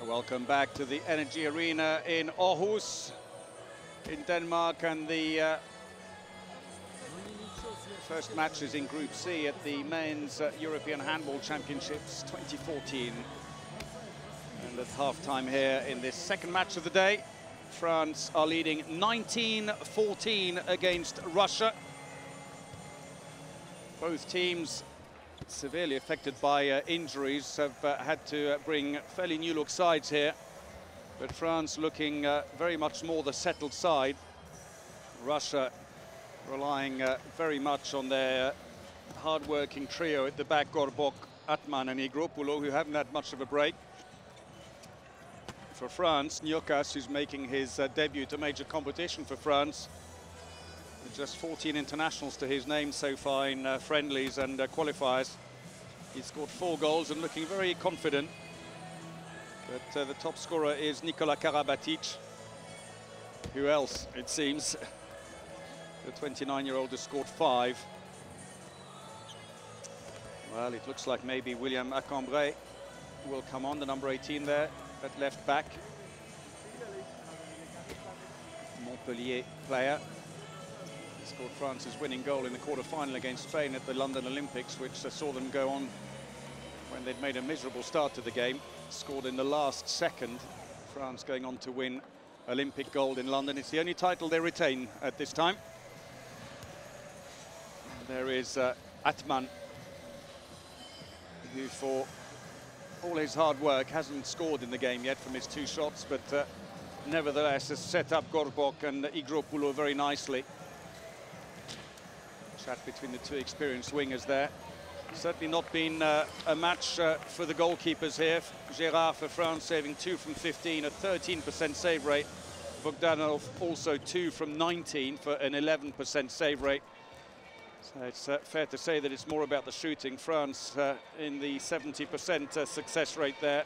So welcome back to the NRGi Arena in Aarhus in Denmark and the uh, first matches in Group C at the Men's uh, European Handball Championships 2014. And at half-time here in this second match of the day, France are leading 19-14 against Russia. Both teams severely affected by uh, injuries, have uh, had to uh, bring fairly new look sides here. But France looking uh, very much more the settled side. Russia relying uh, very much on their hard-working trio at the back, Gorbok, Atman and Igropulo, who haven't had much of a break. For France, Nyokas, who's making his debut to major competition for France, just 14 internationals to his name so far in uh, friendlies and uh, qualifiers. He's scored four goals and looking very confident. But uh, the top scorer is Nikola Karabatic. Who else, it seems? The 29-year-old has scored five. Well, it looks like maybe William Accambray will come on, the number 18 there, at left back. Montpellier player scored France's winning goal in the quarter-final against Spain at the London Olympics, which uh, saw them go on when they'd made a miserable start to the game. Scored in the last second. France going on to win Olympic gold in London. It's the only title they retain at this time. There is uh, Atman, who for all his hard work hasn't scored in the game yet from his two shots, but uh, nevertheless has set up Gorbok and Igropulo very nicely. Chat between the two experienced wingers there. Certainly not been uh, a match uh, for the goalkeepers here. Gérard for France saving two from 15, a 13% save rate. Bogdanov also two from 19 for an 11% save rate. So it's uh, fair to say that it's more about the shooting. France uh, in the 70% uh, success rate there.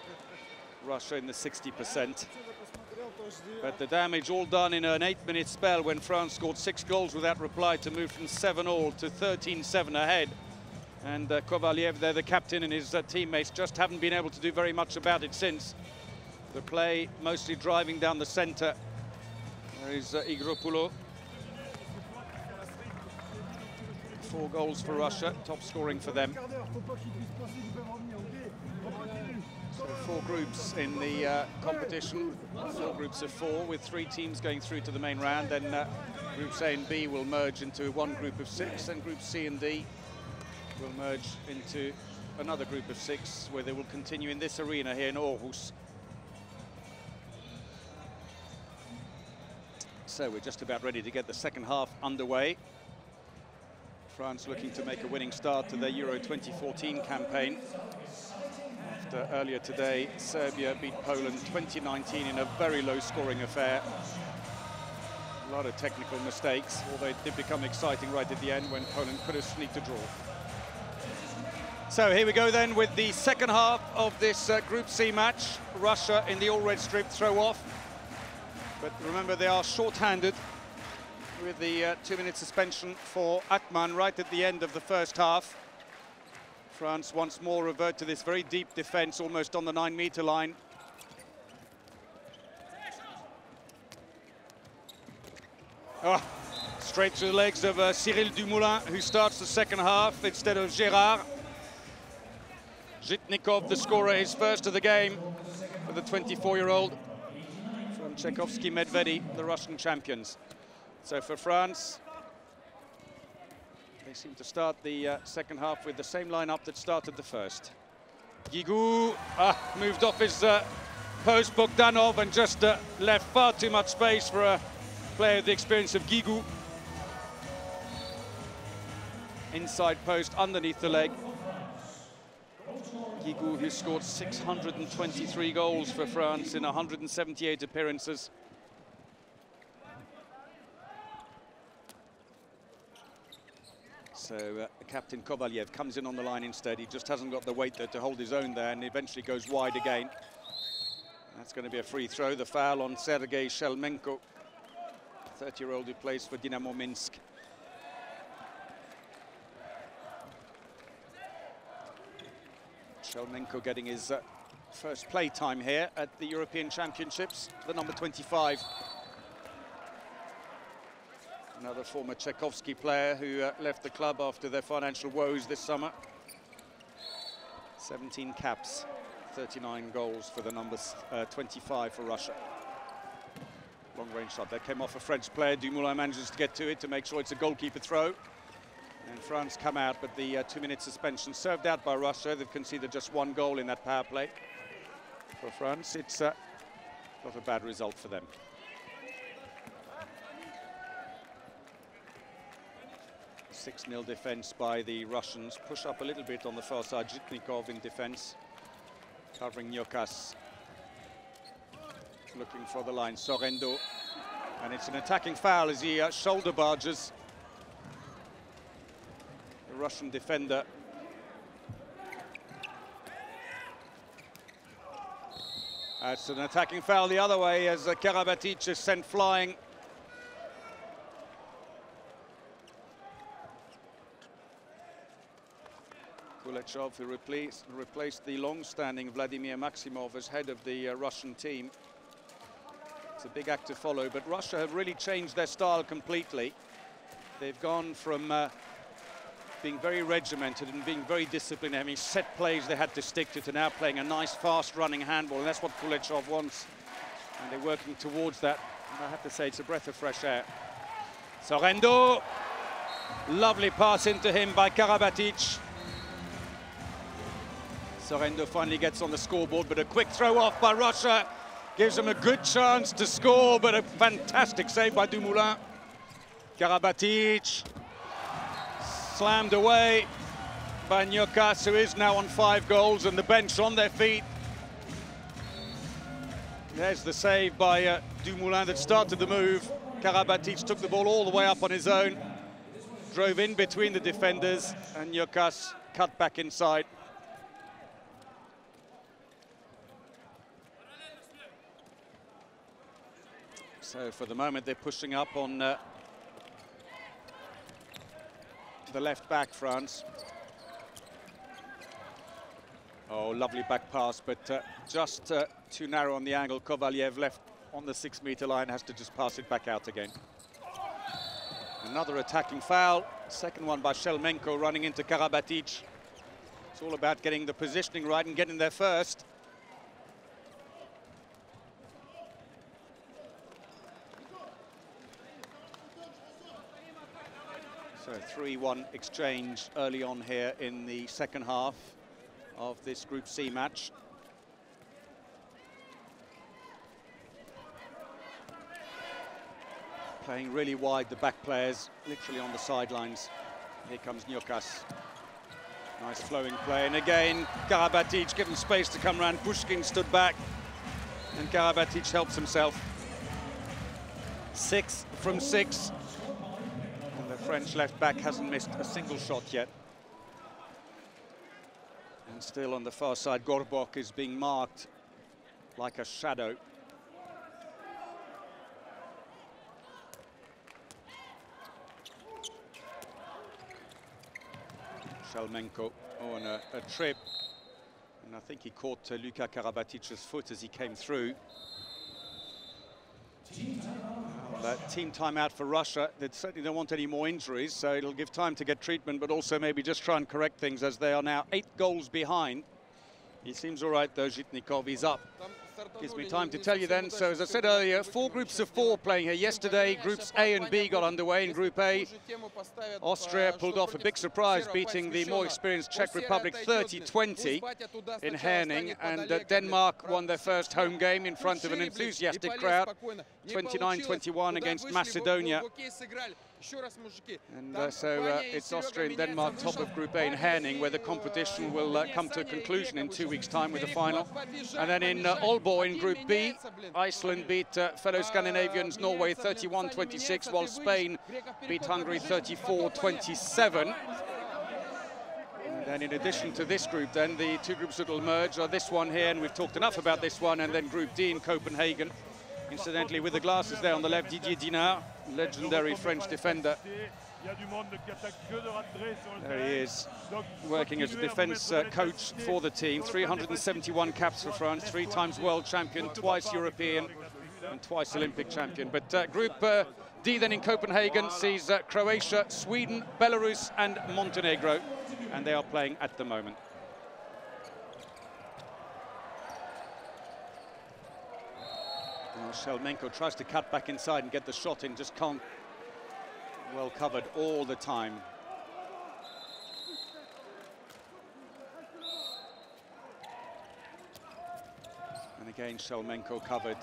Russia in the 60%. But the damage all done in an eight-minute spell when France scored six goals without reply to move from 7-all to 13-7 ahead. And uh, Kovalyev there, the captain, and his uh, teammates just haven't been able to do very much about it since. The play mostly driving down the centre. There is uh, Igropulo. Four goals for Russia, top scoring for them. Four groups in the uh, competition, four groups of four, with three teams going through to the main round. Then uh, groups A and B will merge into one group of six, and groups C and D will merge into another group of six, where they will continue in this arena here in Aarhus. So we're just about ready to get the second half underway. France looking to make a winning start to their Euro 2014 campaign after earlier today Serbia beat Poland 2019 in a very low scoring affair. A lot of technical mistakes, although it did become exciting right at the end when Poland could have sneaked a draw. So here we go then with the second half of this uh, Group C match. Russia in the all-red strip throw off. But remember they are short-handed with the uh, two-minute suspension for Atman right at the end of the first half. France once more revert to this very deep defence, almost on the nine-metre line. Oh, straight to the legs of uh, Cyril Dumoulin, who starts the second half instead of Gérard. Zhitnikov, the scorer, is first of the game for the 24-year-old from Chekhovskiye Medvedi, the Russian champions. So for France, they seem to start the uh, second half with the same lineup that started the first. Guigou uh, moved off his uh, post, Bogdanov, and just uh, left far too much space for a player of the experience of Guigou. Inside post, underneath the leg. Guigou, who scored 623 goals for France in 178 appearances. So uh, Captain Kovalyev comes in on the line instead. He just hasn't got the weight there to hold his own there and eventually goes wide again. That's going to be a free throw. The foul on Sergei Shelmenko, 30-year-old who plays for Dynamo Minsk. Shelmenko getting his uh, first play time here at the European Championships, the number 25. Another former Tchaikovsky player who uh, left the club after their financial woes this summer. 17 caps, 39 goals for the number uh, 25 for Russia. Long range shot. That came off a French player. Dumoulin manages to get to it to make sure it's a goalkeeper throw. And France come out, but the uh, two-minute suspension served out by Russia. They've conceded just one goal in that power play. For France, it's uh, not a bad result for them. Six 0 defense by the Russians. Push up a little bit on the far side. Zhitnikov in defense, covering Nyokas. Looking for the line. Sorhaindo. And it's an attacking foul as he uh, shoulder barges the Russian defender. That's an attacking foul the other way as uh, Karabatic is sent flying. Who replaced, replaced the long-standing Vladimir Maximov as head of the uh, Russian team. It's a big act to follow, but Russia have really changed their style completely. They've gone from uh, being very regimented and being very disciplined, having set plays they had to stick to, to now playing a nice, fast-running handball, and that's what Kuleshov wants. And they're working towards that. And I have to say, it's a breath of fresh air. Sorhaindo, lovely pass into him by Karabatic. Sorhaindo finally gets on the scoreboard, but a quick throw off by Russia gives them a good chance to score, but a fantastic save by Dumoulin. Karabatic slammed away by Nyokas, who is now on five goals, and the bench on their feet. There's the save by uh, Dumoulin that started the move. Karabatic took the ball all the way up on his own, drove in between the defenders, and Nyokas cut back inside. So for the moment, they're pushing up on uh, the left back, France. Oh, lovely back pass, but uh, just uh, too narrow on the angle. Kovalyev left on the six-meter line, has to just pass it back out again. Another attacking foul. Second one by Shelmenko running into Karabatic. It's all about getting the positioning right and getting there first. So 3-1 exchange early on here in the second half of this Group C match. Playing really wide, the back players literally on the sidelines. Here comes Nyokas. Nice flowing play, and again, Karabatic given space to come around. Pushkin stood back, and Karabatic helps himself. Six from six French left back hasn't missed a single shot yet. And still on the far side, Gorbok is being marked like a shadow. Shelmenko on a, a, trip. And I think he caught uh, Luka Karabatic's foot as he came through. That team timeout for Russia. They certainly don't want any more injuries, so it'll give time to get treatment, but also maybe just try and correct things as they are now eight goals behind. He seems all right, though. Zhitnikov is up. Gives me time to tell you then. So as I said earlier, four groups of four playing here. Yesterday, groups A and B got underway. In Group A, Austria pulled off a big surprise, beating the more experienced Czech Republic 30-20 in Herning. And uh, Denmark won their first home game in front of an enthusiastic crowd, 29-21 against Macedonia. And uh, so uh, it's Austria and Denmark top of Group A in Herning, where the competition will uh, come to a conclusion in two weeks' time with the final. And then in uh, Aalborg in Group B, Iceland beat uh, fellow Scandinavians Norway 31-26, while Spain beat Hungary 34-27. And then in addition to this group, then, the two groups that will merge are this one here, and we've talked enough about this one, and then Group D in Copenhagen. Incidentally, with the glasses there on the left, Didier Dinart, legendary French defender, There he is, working as a defence uh, coach for the team. 371 caps for France, three times world champion, twice European and twice Olympic champion. But uh, Group uh, D then in Copenhagen sees uh, Croatia, Sweden, Belarus and Montenegro, and they are playing at the moment. Well, Shelmenko tries to cut back inside and get the shot in, just can't well covered all the time. And again, Shelmenko covered.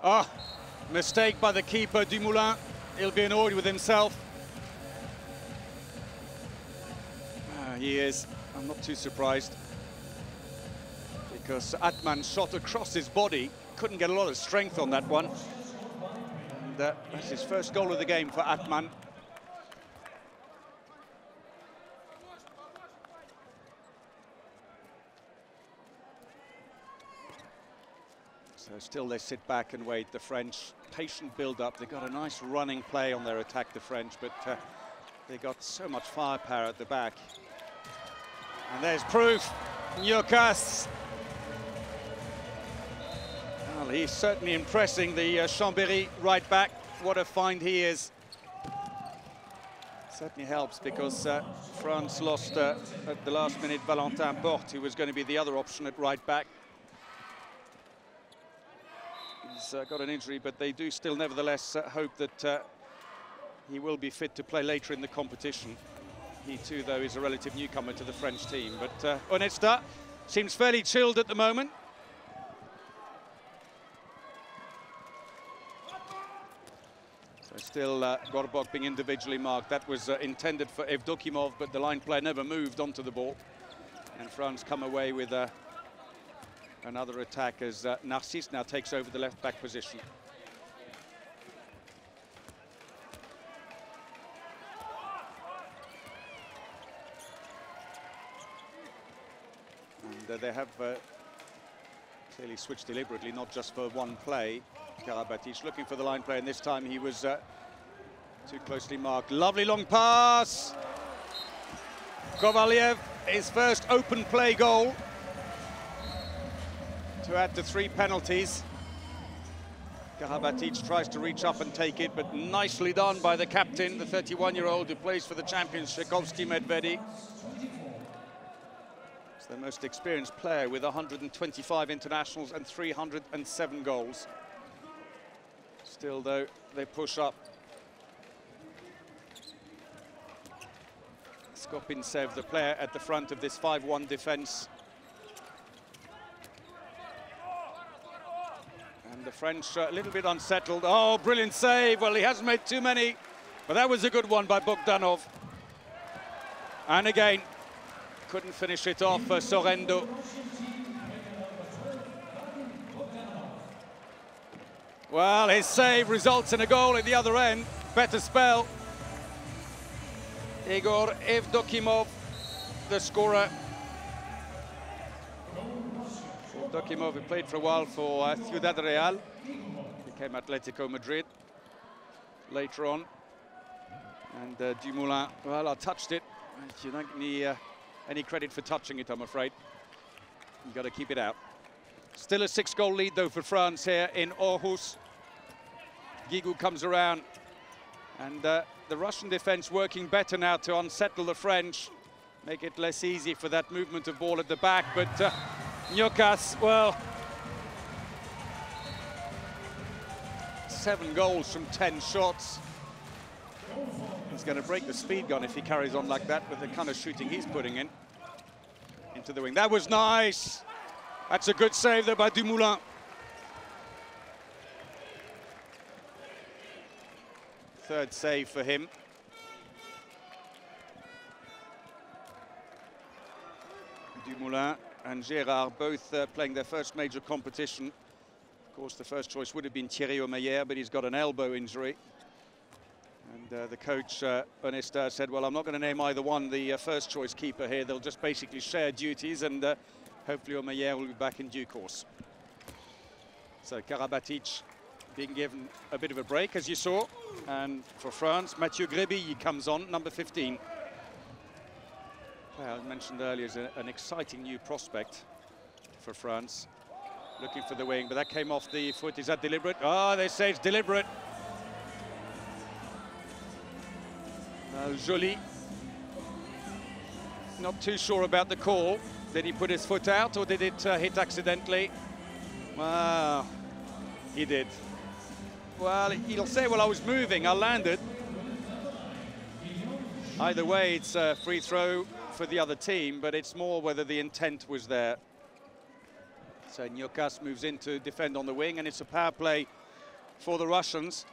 Ah, oh, mistake by the keeper, Dumoulin. He'll be annoyed with himself. Ah, he is. I'm not too surprised. Because Atman shot across his body. Couldn't get a lot of strength on that one. And uh, that's his first goal of the game for Atman. So still they sit back and wait. The French, patient build-up. They got a nice running play on their attack, the French, but uh, they got so much firepower at the back. And there's proof. Nyokas well, he's certainly impressing the uh, Chambéry right back. What a find he is. Certainly helps because uh, France lost uh, at the last minute Valentin Porte, who was going to be the other option at right back. He's uh, got an injury, but they do still nevertheless uh, hope that uh, he will be fit to play later in the competition. He too, though, is a relative newcomer to the French team. But uh, Onesta seems fairly chilled at the moment. Still uh, Gorbok being individually marked. That was uh, intended for Evdokimov, but the line player never moved onto the ball. And France come away with uh, another attack as uh, Narcisse now takes over the left-back position. And uh, they have uh, clearly switched deliberately, not just for one play. Karabatic looking for the line play, and this time he was uh, too closely marked. Lovely long pass. Kovaliev, his first open play goal to add to three penalties. Karabatic tries to reach up and take it, but nicely done by the captain, the 31-year-old who plays for the champions, Chekhovskiye Medvedi. He's the most experienced player with 125 internationals and 307 goals. Still, though, they push up. Skopintsev, the player at the front of this 5-1 defence. And the French uh, a little bit unsettled. Oh, brilliant save. Well, he hasn't made too many, but that was a good one by Bogdanov. And again, couldn't finish it off for Sorhaindo. Well, his save results in a goal at the other end. Better spell. Igor Evdokimov, the scorer. Evdokimov, he played for a while for uh, Ciudad Real. He became Atletico Madrid later on. And uh, Dumoulin, well, I touched it. Any, uh, any credit for touching it, I'm afraid. You've got to keep it out. Still a six-goal lead, though, for France here in Aarhus. Guigou comes around. And uh, the Russian defense working better now to unsettle the French, make it less easy for that movement of ball at the back. But uh, Nyokas, well, seven goals from 10 shots. He's going to break the speed gun if he carries on like that with the kind of shooting he's putting in. Into the wing. That was nice. That's a good save there by Dumoulin. Third save for him. Dumoulin and Gérard both uh, playing their first major competition. Of course, the first choice would have been Thierry Omeyer, but he's got an elbow injury. And uh, the coach, uh, Onesta, said, well, I'm not going to name either one the uh, first choice keeper here. They'll just basically share duties, and uh, hopefully Omeyer will be back in due course. So Karabatic being given a bit of a break, as you saw. And for France, Mathieu Grébille comes on, number 15. Well, I mentioned earlier, is an exciting new prospect for France. Looking for the wing, but that came off the foot. Is that deliberate? Oh, they say it's deliberate. Joly. Not too sure about the call. Did he put his foot out or did it uh, hit accidentally? Wow, he did. Well, he'll say, well, I was moving, I landed. Either way, it's a free throw for the other team, but it's more whether the intent was there. So Nyokas moves in to defend on the wing, and it's a power play for the Russians.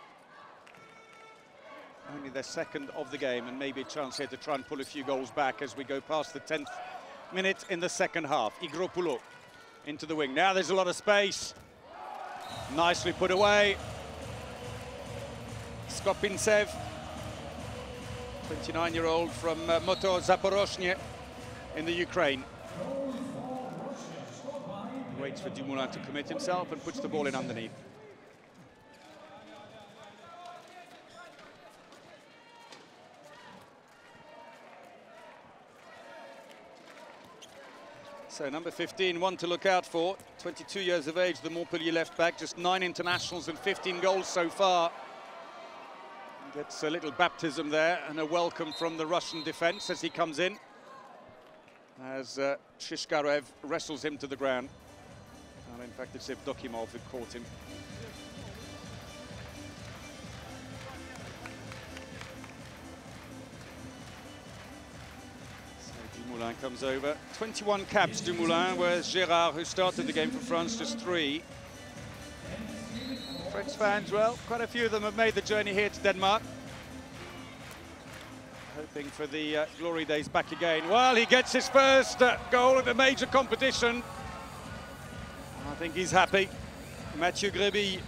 Only their second of the game, and maybe a chance here to try and pull a few goals back as we go past the 10th minute in the second half. Igropulo into the wing. Now there's a lot of space. Nicely put away. Skopintsev, 29-year-old from uh, Motor Zaporozhye in the Ukraine. Waits for Dumoulin to commit himself and puts the ball in underneath. So number 15, one to look out for. 22 years of age, the Montpellier left back, just nine internationals and 15 goals so far. Gets a little baptism there and a welcome from the Russian defence as he comes in. As uh, Shishkarev wrestles him to the ground. And in fact, it's Evdokimov who caught him. Dumoulin comes over. 21 caps, Dumoulin, whereas Gérard, who started the game for France, just three. French fans, well, quite a few of them have made the journey here to Denmark. Hoping for the uh, glory days back again. Well, he gets his first uh, goal at a major competition. I think he's happy. Mathieu Grébille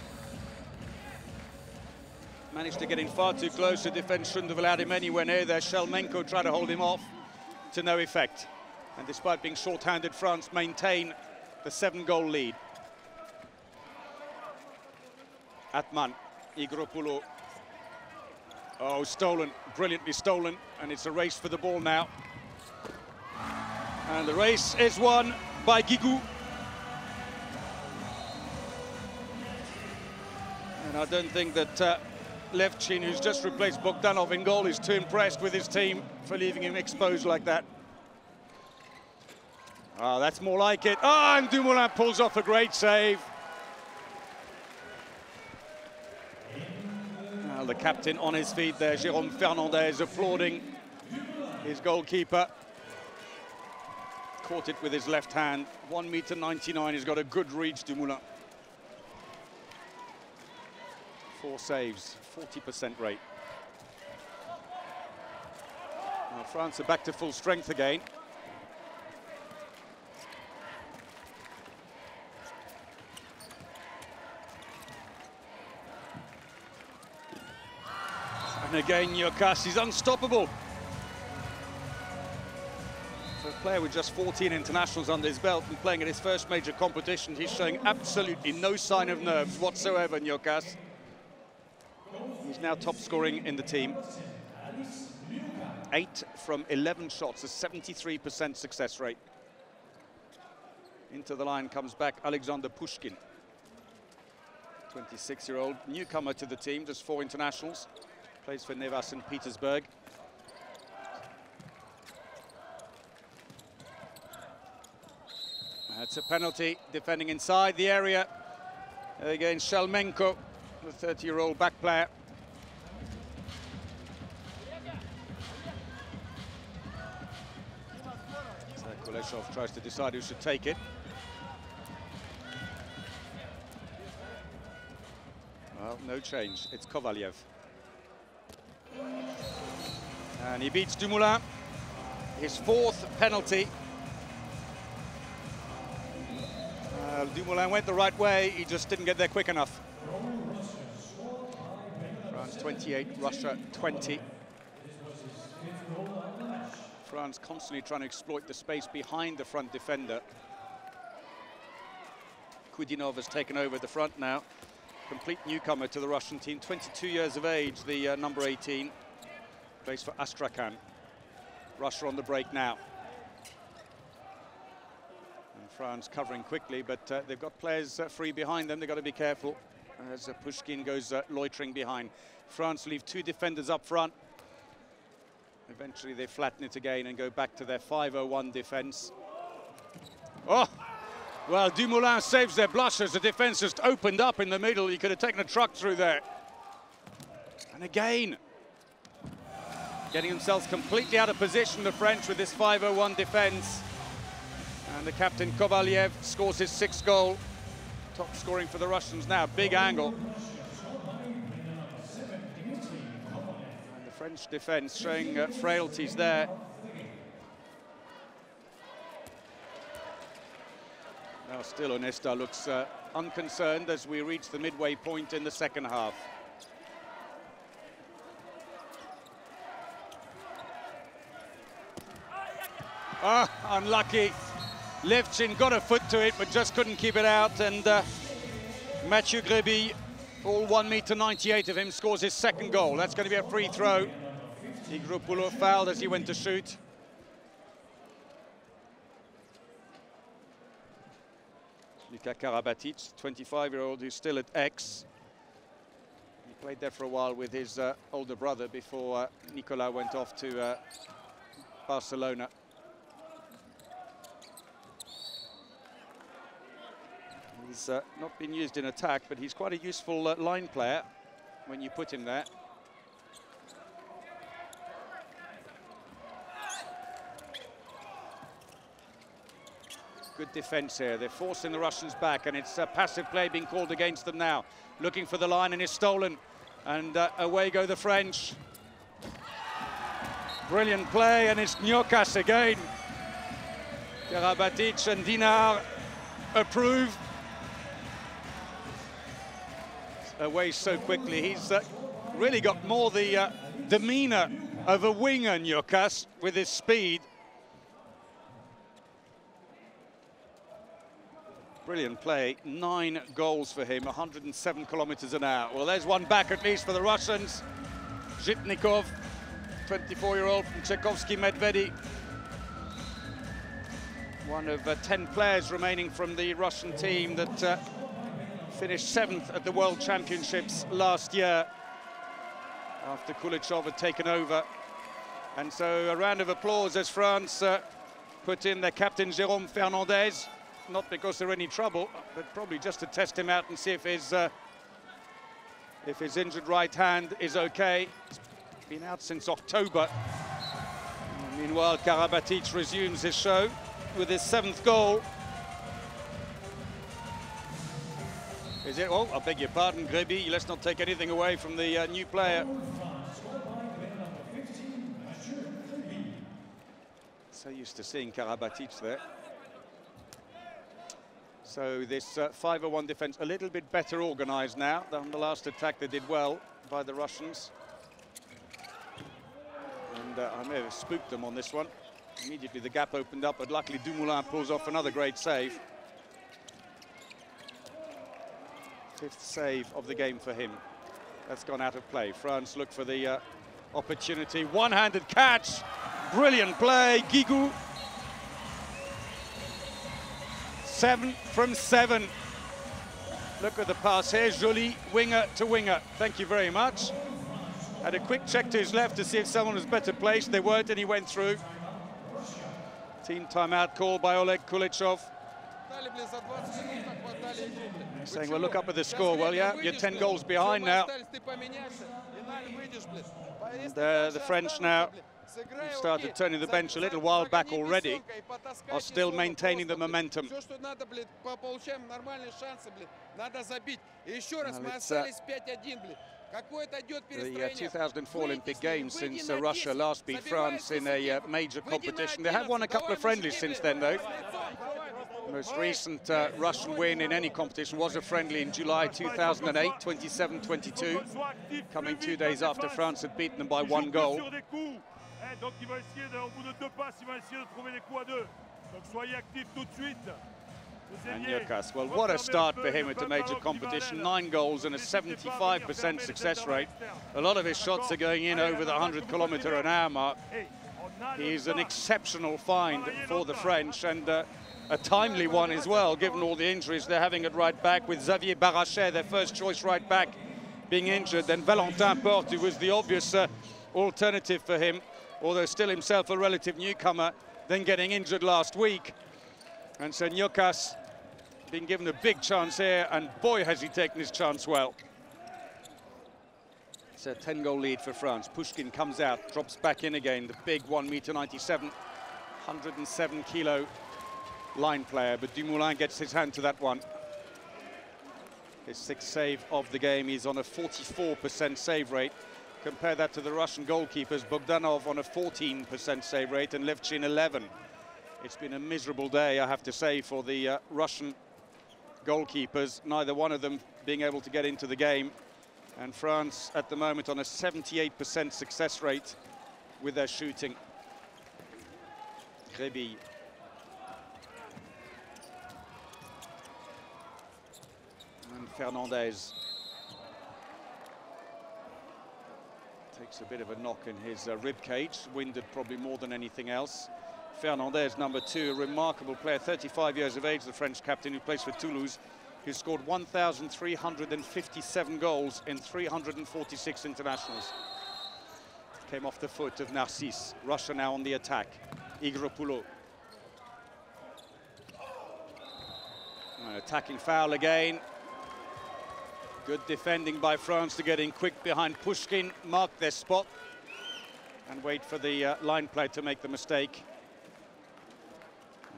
managed to get in far too close. The defence shouldn't have allowed him anywhere near there. Shelmenko tried to hold him off to no effect. And despite being short-handed, France maintain the seven-goal lead. Atman, Igropulo. Oh, stolen, brilliantly stolen, and it's a race for the ball now. And the race is won by Guigou. And I don't think that uh, Levchin, who's just replaced Bogdanov in goal, is too impressed with his team for leaving him exposed like that. Oh, that's more like it. Oh, and Dumoulin pulls off a great save. the captain on his feet there, Jérôme Fernandez, applauding his goalkeeper. Caught it with his left hand. 1 meter 99, he's got a good reach, Dumoulin. Four saves, 40% rate. Now France are back to full strength again. And again, Nyokas is unstoppable. For a player with just 14 internationals under his belt and playing at his first major competition, he's showing absolutely no sign of nerves whatsoever, Nyokas. He's now top scoring in the team. Eight from 11 shots, a 73% success rate. Into the line comes back Alexander Pushkin. 26-year-old newcomer to the team, just four internationals. Plays for Nevas St. Petersburg. That's a penalty, defending inside the area. Again, Shelmenko, the 30-year-old back player. So Kuleshov tries to decide who should take it. Well, no change. It's Kovalyev. And he beats Dumoulin. His fourth penalty. Uh, Dumoulin went the right way, he just didn't get there quick enough. France 28, Russia 20. France constantly trying to exploit the space behind the front defender. Kudinov has taken over the front now. complete newcomer to the Russian team, 22 years of age, the uh, number 18, plays for Astrakhan. Russia on the break now. And France covering quickly, but uh, they've got players uh, free behind them. They've got to be careful as uh, Pushkin goes uh, loitering behind. France leave two defenders up front. Eventually they flatten it again and go back to their 5-0-1 defence. Oh, well, Dumoulin saves their blushes. The defence just opened up in the middle. He could have taken a truck through there. And again, getting themselves completely out of position, the French, with this 5-0-1 defence. And the captain Kovalyev scores his sixth goal. Top scoring for the Russians now, big angle. And the French defence showing uh, frailties there. Now still Onesta looks uh, unconcerned as we reach the midway point in the second half. Ah, unlucky. Levchin got a foot to it, but just couldn't keep it out. And uh, Mathieu Grébille, all 1 meter 98 of him, scores his second goal. That's going to be a free throw. Igropulo fouled as he went to shoot. Luka Karabatic, 25-year-old who's still at Aix. He played there for a while with his uh, older brother before uh, Nicolas went off to uh, Barcelona. He's uh, not been used in attack, but he's quite a useful uh, line player when you put him there. Good defence here. They're forcing the Russians back, and it's a passive play being called against them now. Looking for the line, and it's stolen. And uh, away go the French. Brilliant play, and it's Nyokas again. Karabatic and Dinart approve away so quickly. He's uh, really got more the uh, demeanour of a winger, Nyokas, with his speed. Brilliant play, nine goals for him, 107 kilometers an hour. Well, there's one back at least for the Russians. Zhitnikov, 24-year-old from Chekhovskiye Medvedi. One of uh, 10 players remaining from the Russian team that uh, finished seventh at the World Championships last year after Kuleshov had taken over. And so a round of applause as France uh, put in their captain Jérôme Fernandez, not because they're any trouble, but probably just to test him out and see if his uh, if his injured right hand is okay. He's been out since October. Meanwhile, Karabatic resumes his show with his seventh goal. Is it? Oh, I beg your pardon, Grébille. Let's not take anything away from the uh, new player. So used to seeing Karabatic there. So this 5-1 uh, defence a little bit better organised now. than the last attack they did well by the Russians. And uh, I may have spooked them on this one. Immediately the gap opened up, but luckily Dumoulin pulls off another great save. Fifth save of the game for him. That's gone out of play. France look for the uh, opportunity. One-handed catch. Brilliant play. Guigou. Seven from seven. Look at the pass here. Joly, winger to winger. Thank you very much. Had a quick check to his left to see if someone was better placed. They weren't, and he went through. Team timeout called by Oleg Kuleshov saying, well, look up at the score. Well, yeah, you're 10 goals behind now. And, uh, the French now started turning the bench a little while back already, are still maintaining the momentum. Well, it's, uh, the uh, 2004 Olympic Games since uh, Russia last beat France in a uh, major competition. They have won a couple of friendlies since then, though. Most recent uh, Russian win in any competition was a friendly in July 2008, 27-22, coming two days after France had beaten them by one goal. Donc il va essayer, au bout de deux passes, il va essayer de trouver des coups à deux. Donc soyez actifs tout de suite. And well, what a start for him at a major competition. Nine goals and a 75% success rate. A lot of his shots are going in over the 100 kilometer an hour mark. He's an exceptional find for the French and uh, a timely one as well, given all the injuries they're having at right back with Xavier Barachet, their first choice right back, being injured. Then Valentin Porte, who was the obvious uh, alternative for him, although still himself a relative newcomer, then getting injured last week. And so Nyokas being given a big chance here, and boy, has he taken his chance well. It's a 10-goal lead for France. Pushkin comes out, drops back in again, the big 1 meter 97, 107 kilo line player, but Dumoulin gets his hand to that one. His sixth save of the game, he's on a 44% save rate. Compare that to the Russian goalkeepers, Bogdanov on a 14% save rate and Levchin 11. It's been a miserable day, I have to say, for the uh, Russian goalkeepers, neither one of them being able to get into the game. And France at the moment on a 78% success rate with their shooting. Grébille. And Fernandez. Takes a bit of a knock in his uh, rib cage, winded probably more than anything else. Fernandez, number two, a remarkable player, 35 years of age, the French captain who plays for Toulouse, who scored 1,357 goals in 346 internationals. Came off the foot of Narcisse. Russia now on the attack. Igropulo. An attacking foul again. Good defending by France to get in quick behind Pushkin, mark their spot, and wait for the uh, line play to make the mistake.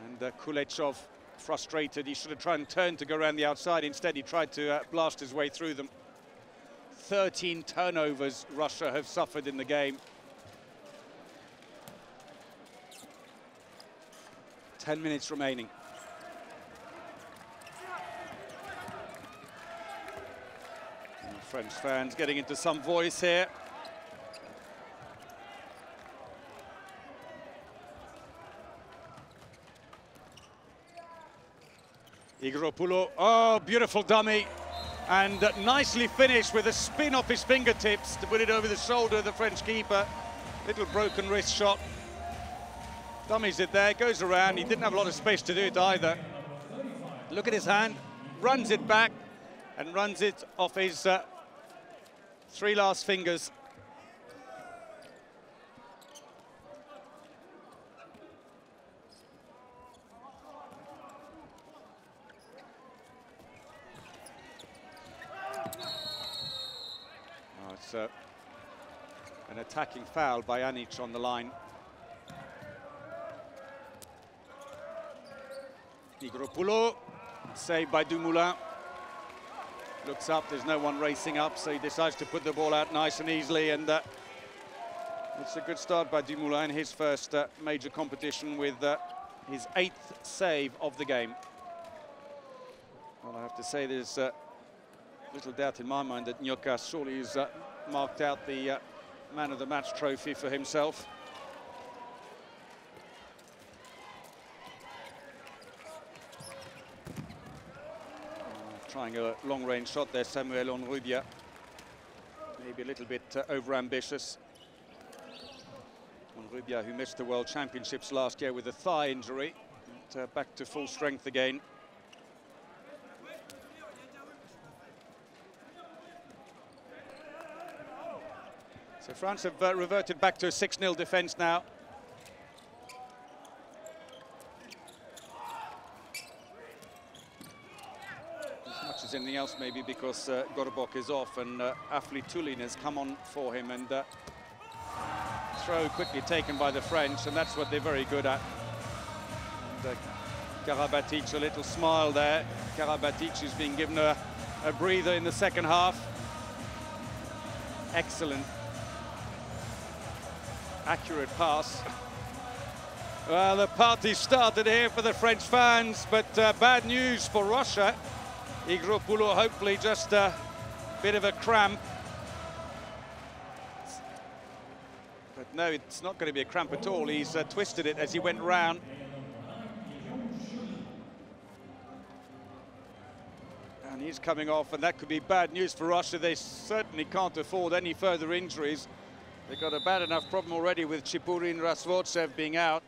And uh, Kuleshov frustrated. He should have tried and turned to go around the outside. Instead, he tried to uh, blast his way through them. 13 turnovers Russia have suffered in the game. 10 minutes remaining. French fans getting into some voice here. Igropulo, oh, beautiful dummy. And uh, nicely finished with a spin off his fingertips to put it over the shoulder of the French keeper. Little broken wrist shot. Dummies it there, goes around. He didn't have a lot of space to do it either. Look at his hand, runs it back and runs it off his uh, three last fingers. uh, an attacking foul by Anic on the line. Igropulo, saved by Dumoulin. Looks up, there's no one racing up, so he decides to put the ball out nice and easily, and uh, it's a good start by Dumoulin, his first uh, major competition with uh, his eighth save of the game. Well, I have to say there's uh, little doubt in my mind that Nyoka surely has uh, marked out the uh, man of the match trophy for himself. Trying a long-range shot there, Samuel Honrubia. Maybe a little bit uh, over-ambitious. Honrubia, who missed the World Championships last year with a thigh injury, uh, back to full strength again. So France have uh, reverted back to a 6-0 defence now. Anything else maybe because uh, is off and uh, Aflitulin has come on for him and uh, throw quickly taken by the French and that's what they're very good at. And, uh, Karabatic, a little smile there. Karabatic is being given a, a breather in the second half. Excellent accurate pass. Well, the party started here for the French fans, but uh, bad news for Russia. Igropulo hopefully just a bit of a cramp. But no, it's not going to be a cramp at all. He's uh, twisted it as he went round. And he's coming off, and that could be bad news for Russia. They certainly can't afford any further injuries. They've got a bad enough problem already with Chipurin Rastvortsev being out.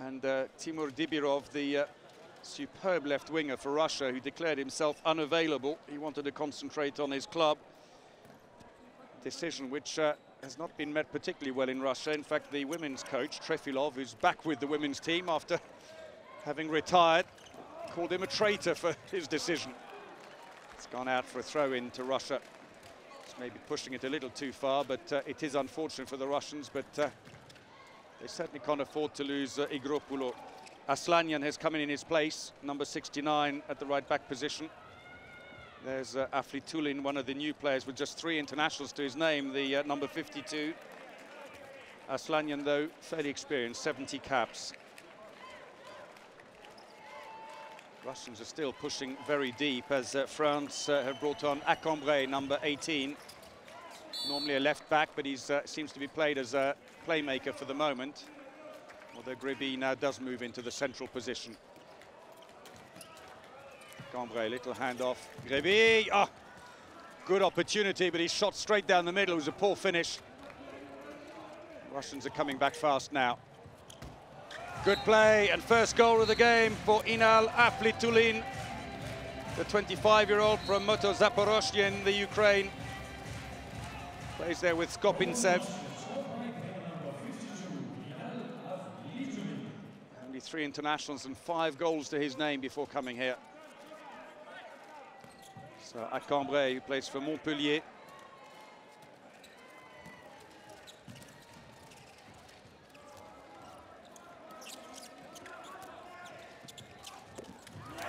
And uh, Timur Dibirov, the uh, superb left winger for Russia, who declared himself unavailable. He wanted to concentrate on his club. Decision which uh, has not been met particularly well in Russia. In fact, the women's coach, Trefilov, who's back with the women's team after having retired, called him a traitor for his decision. It's gone out for a throw-in to Russia. It's maybe pushing it a little too far, but uh, it is unfortunate for the Russians, but uh, they certainly can't afford to lose uh, Igropulo. Aslanyan has come in in his place, number 69 at the right back position. There's uh, Aflitulin, one of the new players with just three internationals to his name, the uh, number 52. Aslanian, though, fairly experienced, 70 caps. Russians are still pushing very deep as uh, France uh, have brought on Accambray, number 18. Normally a left back, but he uh, seems to be played as a playmaker for the moment. Although Grébille now does move into the central position. Cambrai, little handoff. Grébille, ah, good opportunity, but he shot straight down the middle. It was a poor finish. Russians are coming back fast now. Good play and first goal of the game for Inal Aflitulin, the 25-year-old from Motor Zaporozhye in the Ukraine. Plays there with Skopintsev. Three internationals and five goals to his name before coming here. So Accambray, who plays for Montpellier.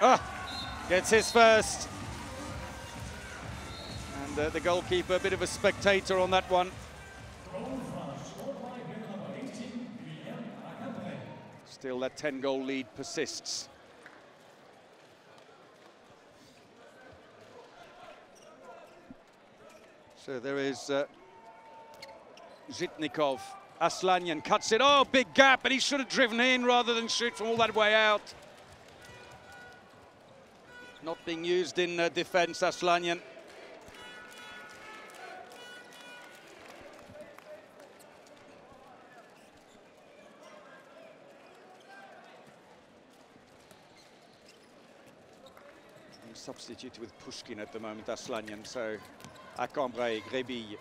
Ah, gets his first. And uh, the goalkeeper, a bit of a spectator on that one. Still, that 10-goal lead persists. So there is uh, Zhitnikov. Aslanyan cuts it. Oh, big gap, and he should have driven in rather than shoot from all that way out. Not being used in uh, defence, Aslanyan. Substitute with Pushkin at the moment, Aslanyan, so Accambray, Grébille.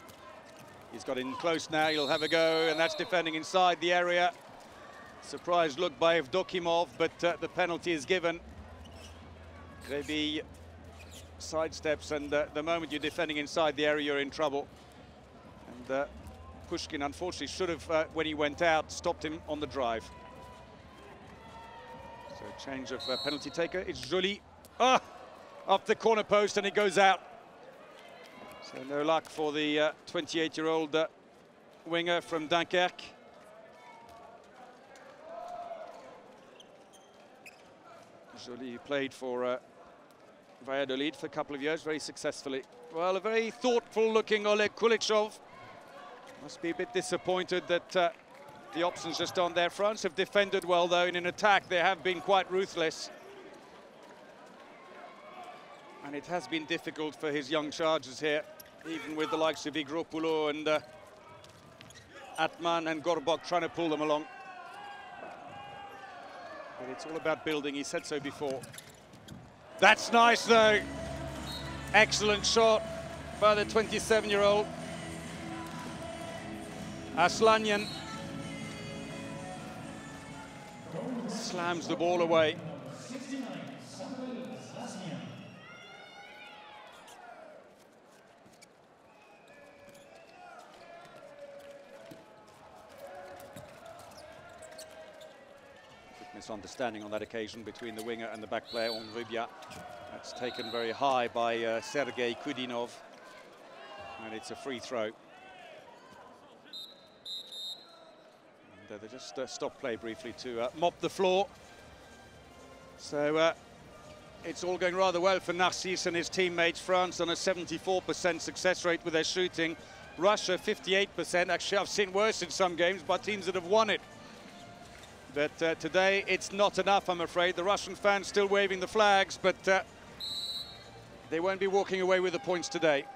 He's got in close now, he'll have a go, and that's defending inside the area. Surprised look by Evdokimov, but uh, the penalty is given. Grébille sidesteps, and uh, the moment you're defending inside the area, you're in trouble. And uh, Pushkin, unfortunately, should have, uh, when he went out, stopped him on the drive. So change of uh, penalty taker. It's Joly. Ah, up the corner post, and it goes out. So no luck for the 28-year-old uh, winger from Dunkerque. Joly played for uh, Valladolid for a couple of years very successfully. Well, a very thoughtful-looking Oleg Kuleshov. Must be a bit disappointed that uh, the options just on their France have defended well, though, in an attack they have been quite ruthless. And it has been difficult for his young chargers here, even with the likes of Igropulo and uh, Atman and Gorbok trying to pull them along. But it's all about building, he said so before. That's nice, though. Excellent shot by the 27-year-old. Aslanyan slams the ball away. Misunderstanding on that occasion between the winger and the back player, Honrubia. That's taken very high by uh, Sergei Kudinov. And it's a free throw. And uh, they just uh, stop play briefly to uh, mop the floor. So uh, it's all going rather well for Narcisse and his teammates. France on a 74% success rate with their shooting. Russia 58%. Actually, I've seen worse in some games by teams that have won it. But uh, today it's not enough, I'm afraid. The Russian fans still waving the flags, but uh, they won't be walking away with the points today.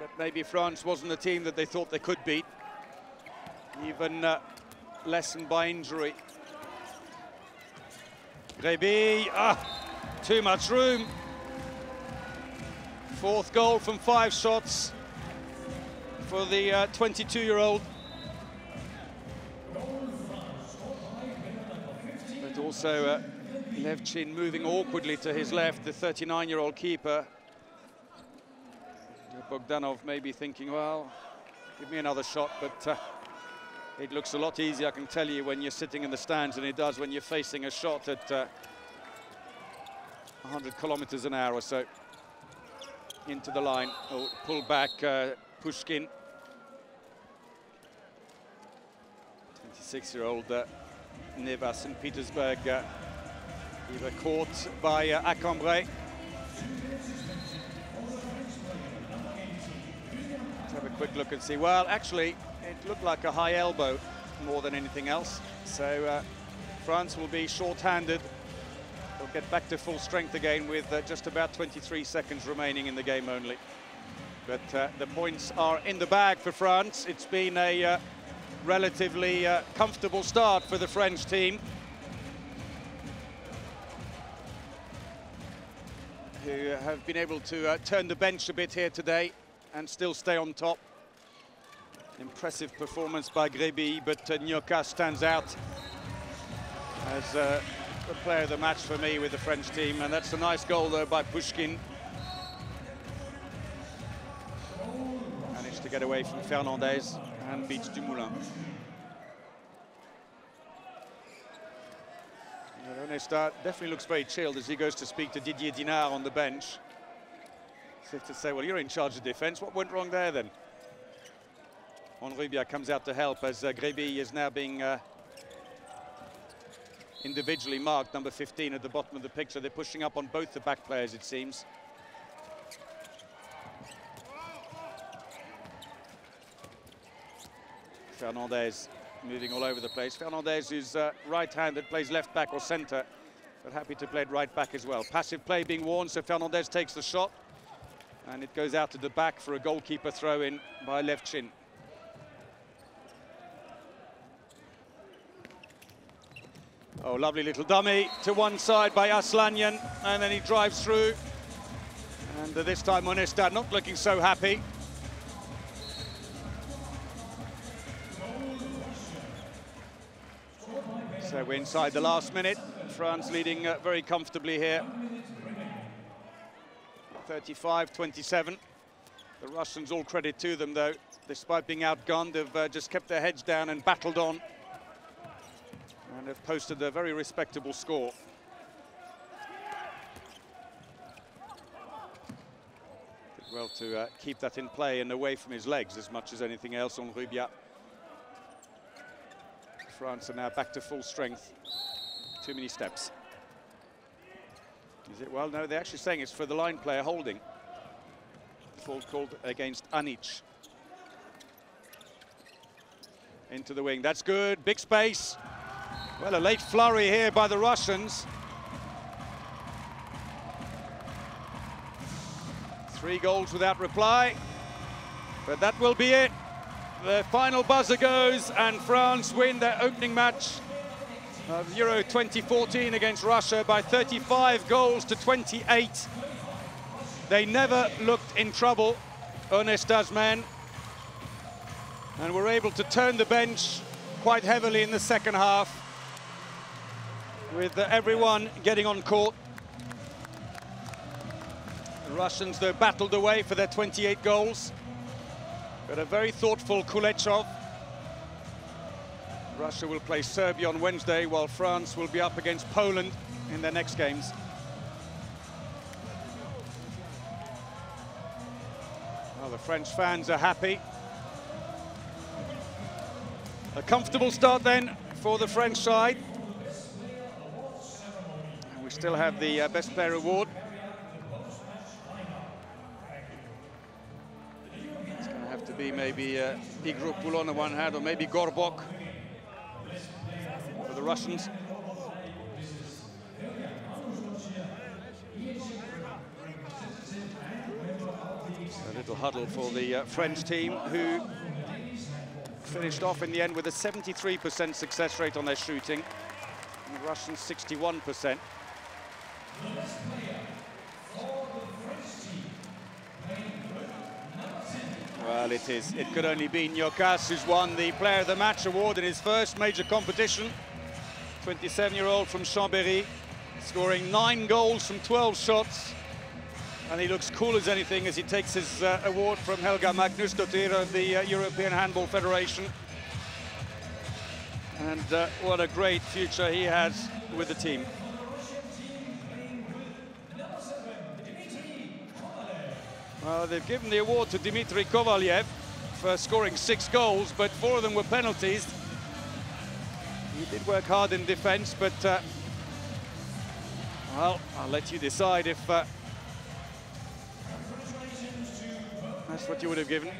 But maybe France wasn't the team that they thought they could beat. Even uh, lessened by injury. Grébille, ah, too much room. Fourth goal from five shots for the 22-year-old. But also uh, Levchin moving awkwardly to his left, the 39-year-old keeper. Bogdanov maybe thinking, well, give me another shot, but uh, it looks a lot easier, I can tell you, when you're sitting in the stands than it does when you're facing a shot at uh, 100 kilometers an hour or so into the line. Oh, pull back, uh, Pushkin. 26-year-old uh, Neva St. Petersburg, uh, either caught by uh, Accambray. Let's have a quick look and see. Well, actually, it looked like a high elbow more than anything else. So uh, France will be short-handed They'll get back to full strength again with uh, just about 23 seconds remaining in the game only. But uh, the points are in the bag for France. It's been a uh, relatively uh, comfortable start for the French team. Who have been able to uh, turn the bench a bit here today and still stay on top. Impressive performance by Grébille, but uh, Nyoka stands out as uh, the player of the match for me with the French team, and that's a nice goal there by Pushkin. Managed to get away from Fernandez and beats Dumoulin. Onesta definitely looks very chilled as he goes to speak to Didier Dinart on the bench. As if to say, well, you're in charge of defence. What went wrong there then? Honrubia comes out to help as uh, Grébille is now being uh, individually marked, number 15 at the bottom of the picture. They're pushing up on both the back players, it seems. Fernandez moving all over the place. Fernandez is uh, right-handed, plays left back or centre, but happy to play right back as well. Passive play being worn, so Fernandez takes the shot, and it goes out to the back for a goalkeeper throw-in by Levchin. Oh, lovely little dummy to one side by Aslanyan, and then he drives through. And uh, this time Onesta not looking so happy. So we're inside the last minute. France leading uh, very comfortably here. 35-27. The Russians, all credit to them, though. Despite being outgunned, they've uh, just kept their heads down and battled on and have posted a very respectable score. Did well to uh, keep that in play and away from his legs as much as anything else Honrubia. France are now back to full strength. Too many steps. Is it? Well, no, they're actually saying it's for the line player holding. Fault called against Anic. Into the wing. That's good. Big space. Well, a late flurry here by the Russians. Three goals without reply. But that will be it. The final buzzer goes and France win their opening match of Euro 2014 against Russia by 35 goals to 28. They never looked in trouble, Onesta's men, and were able to turn the bench quite heavily in the second half with everyone getting on court. The Russians, though, battled away for their 28 goals. But a very thoughtful Kuleshov. Russia will play Serbia on Wednesday, while France will be up against Poland in their next games. Well, the French fans are happy. A comfortable start then for the French side And we still have the uh, best player award. Maybe uh, on one hand, or maybe Gorbok for the Russians. A little huddle for the uh, French team who finished off in the end with a 73% success rate on their shooting. And the Russians 61%. Well, it is. It could only be Nyokas who's won the Player of the Match award in his first major competition. 27-year-old from Chambéry, scoring nine goals from 12 shots. And he looks cool as anything as he takes his uh, award from Helga Magnusdottir of the uh, European Handball Federation. And uh, what a great future he has with the team. Well, they've given the award to Dmitry Kovalyev for scoring six goals, but four of them were penalties. He did work hard in defence, but, uh, well, I'll let you decide if uh, that's what you would have given.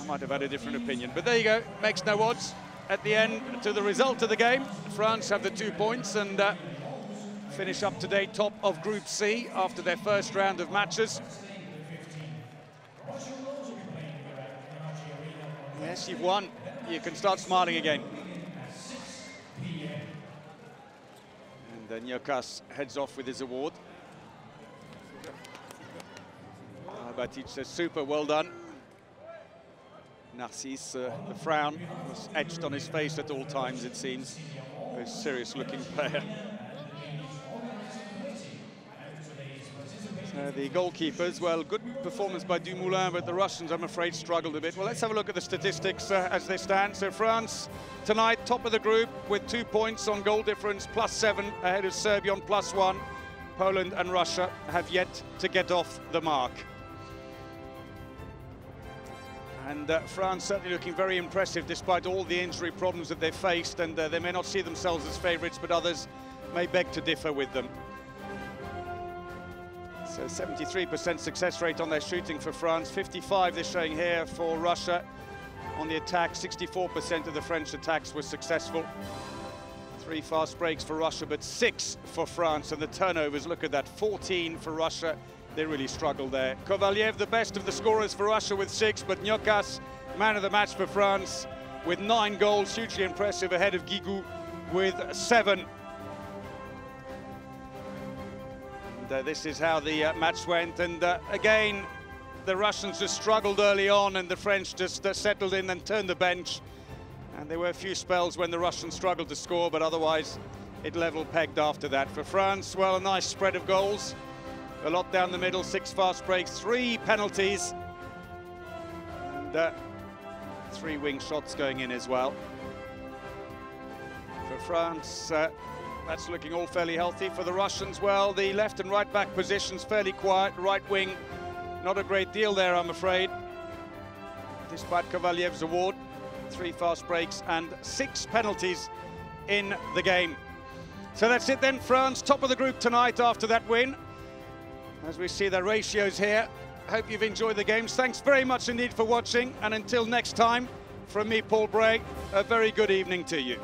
I might have had a different opinion. But there you go, makes no odds. At the end, to the result of the game, France have the two points and uh, finish up today top of Group C after their first round of matches. Yes, you've won. You can start smiling again. And then Nyokas heads off with his award. Batic says, super, well done. Narcisse, uh, the frown was etched on his face at all times, it seems. A serious-looking player. Uh, the goalkeepers, well, good performance by Dumoulin, but the Russians, I'm afraid, struggled a bit. Well, let's have a look at the statistics uh, as they stand. So France, tonight, top of the group with two points on goal difference, plus seven, ahead of Serbia on plus one. Poland and Russia have yet to get off the mark. And uh, France certainly looking very impressive despite all the injury problems that they've faced, and uh, they may not see themselves as favourites, but others may beg to differ with them. So 73% success rate on their shooting for France, 55 they're showing here for Russia. On the attack, 64% of the French attacks were successful. Three fast breaks for Russia, but six for France. And the turnovers, look at that, 14 for Russia. They really struggled there. Kovalyev, the best of the scorers for Russia with six, but Nyokas, man of the match for France, with nine goals, hugely impressive, ahead of Guigou with seven. Uh, this is how the uh, match went. And uh, again, the Russians just struggled early on and the French just uh, settled in and turned the bench. And there were a few spells when the Russians struggled to score, but otherwise it level pegged after that. For France, well, a nice spread of goals. A lot down the middle, six fast breaks, three penalties. And uh, three wing shots going in as well. For France, uh, that's looking all fairly healthy for the Russians. Well, the left and right back positions fairly quiet. Right wing, not a great deal there, I'm afraid. Despite Kovalyev's award, three fast breaks and six penalties in the game. So that's it then, France, top of the group tonight after that win. As we see the ratios here, hope you've enjoyed the games. Thanks very much indeed for watching, and until next time, from me, Paul Bray, a very good evening to you.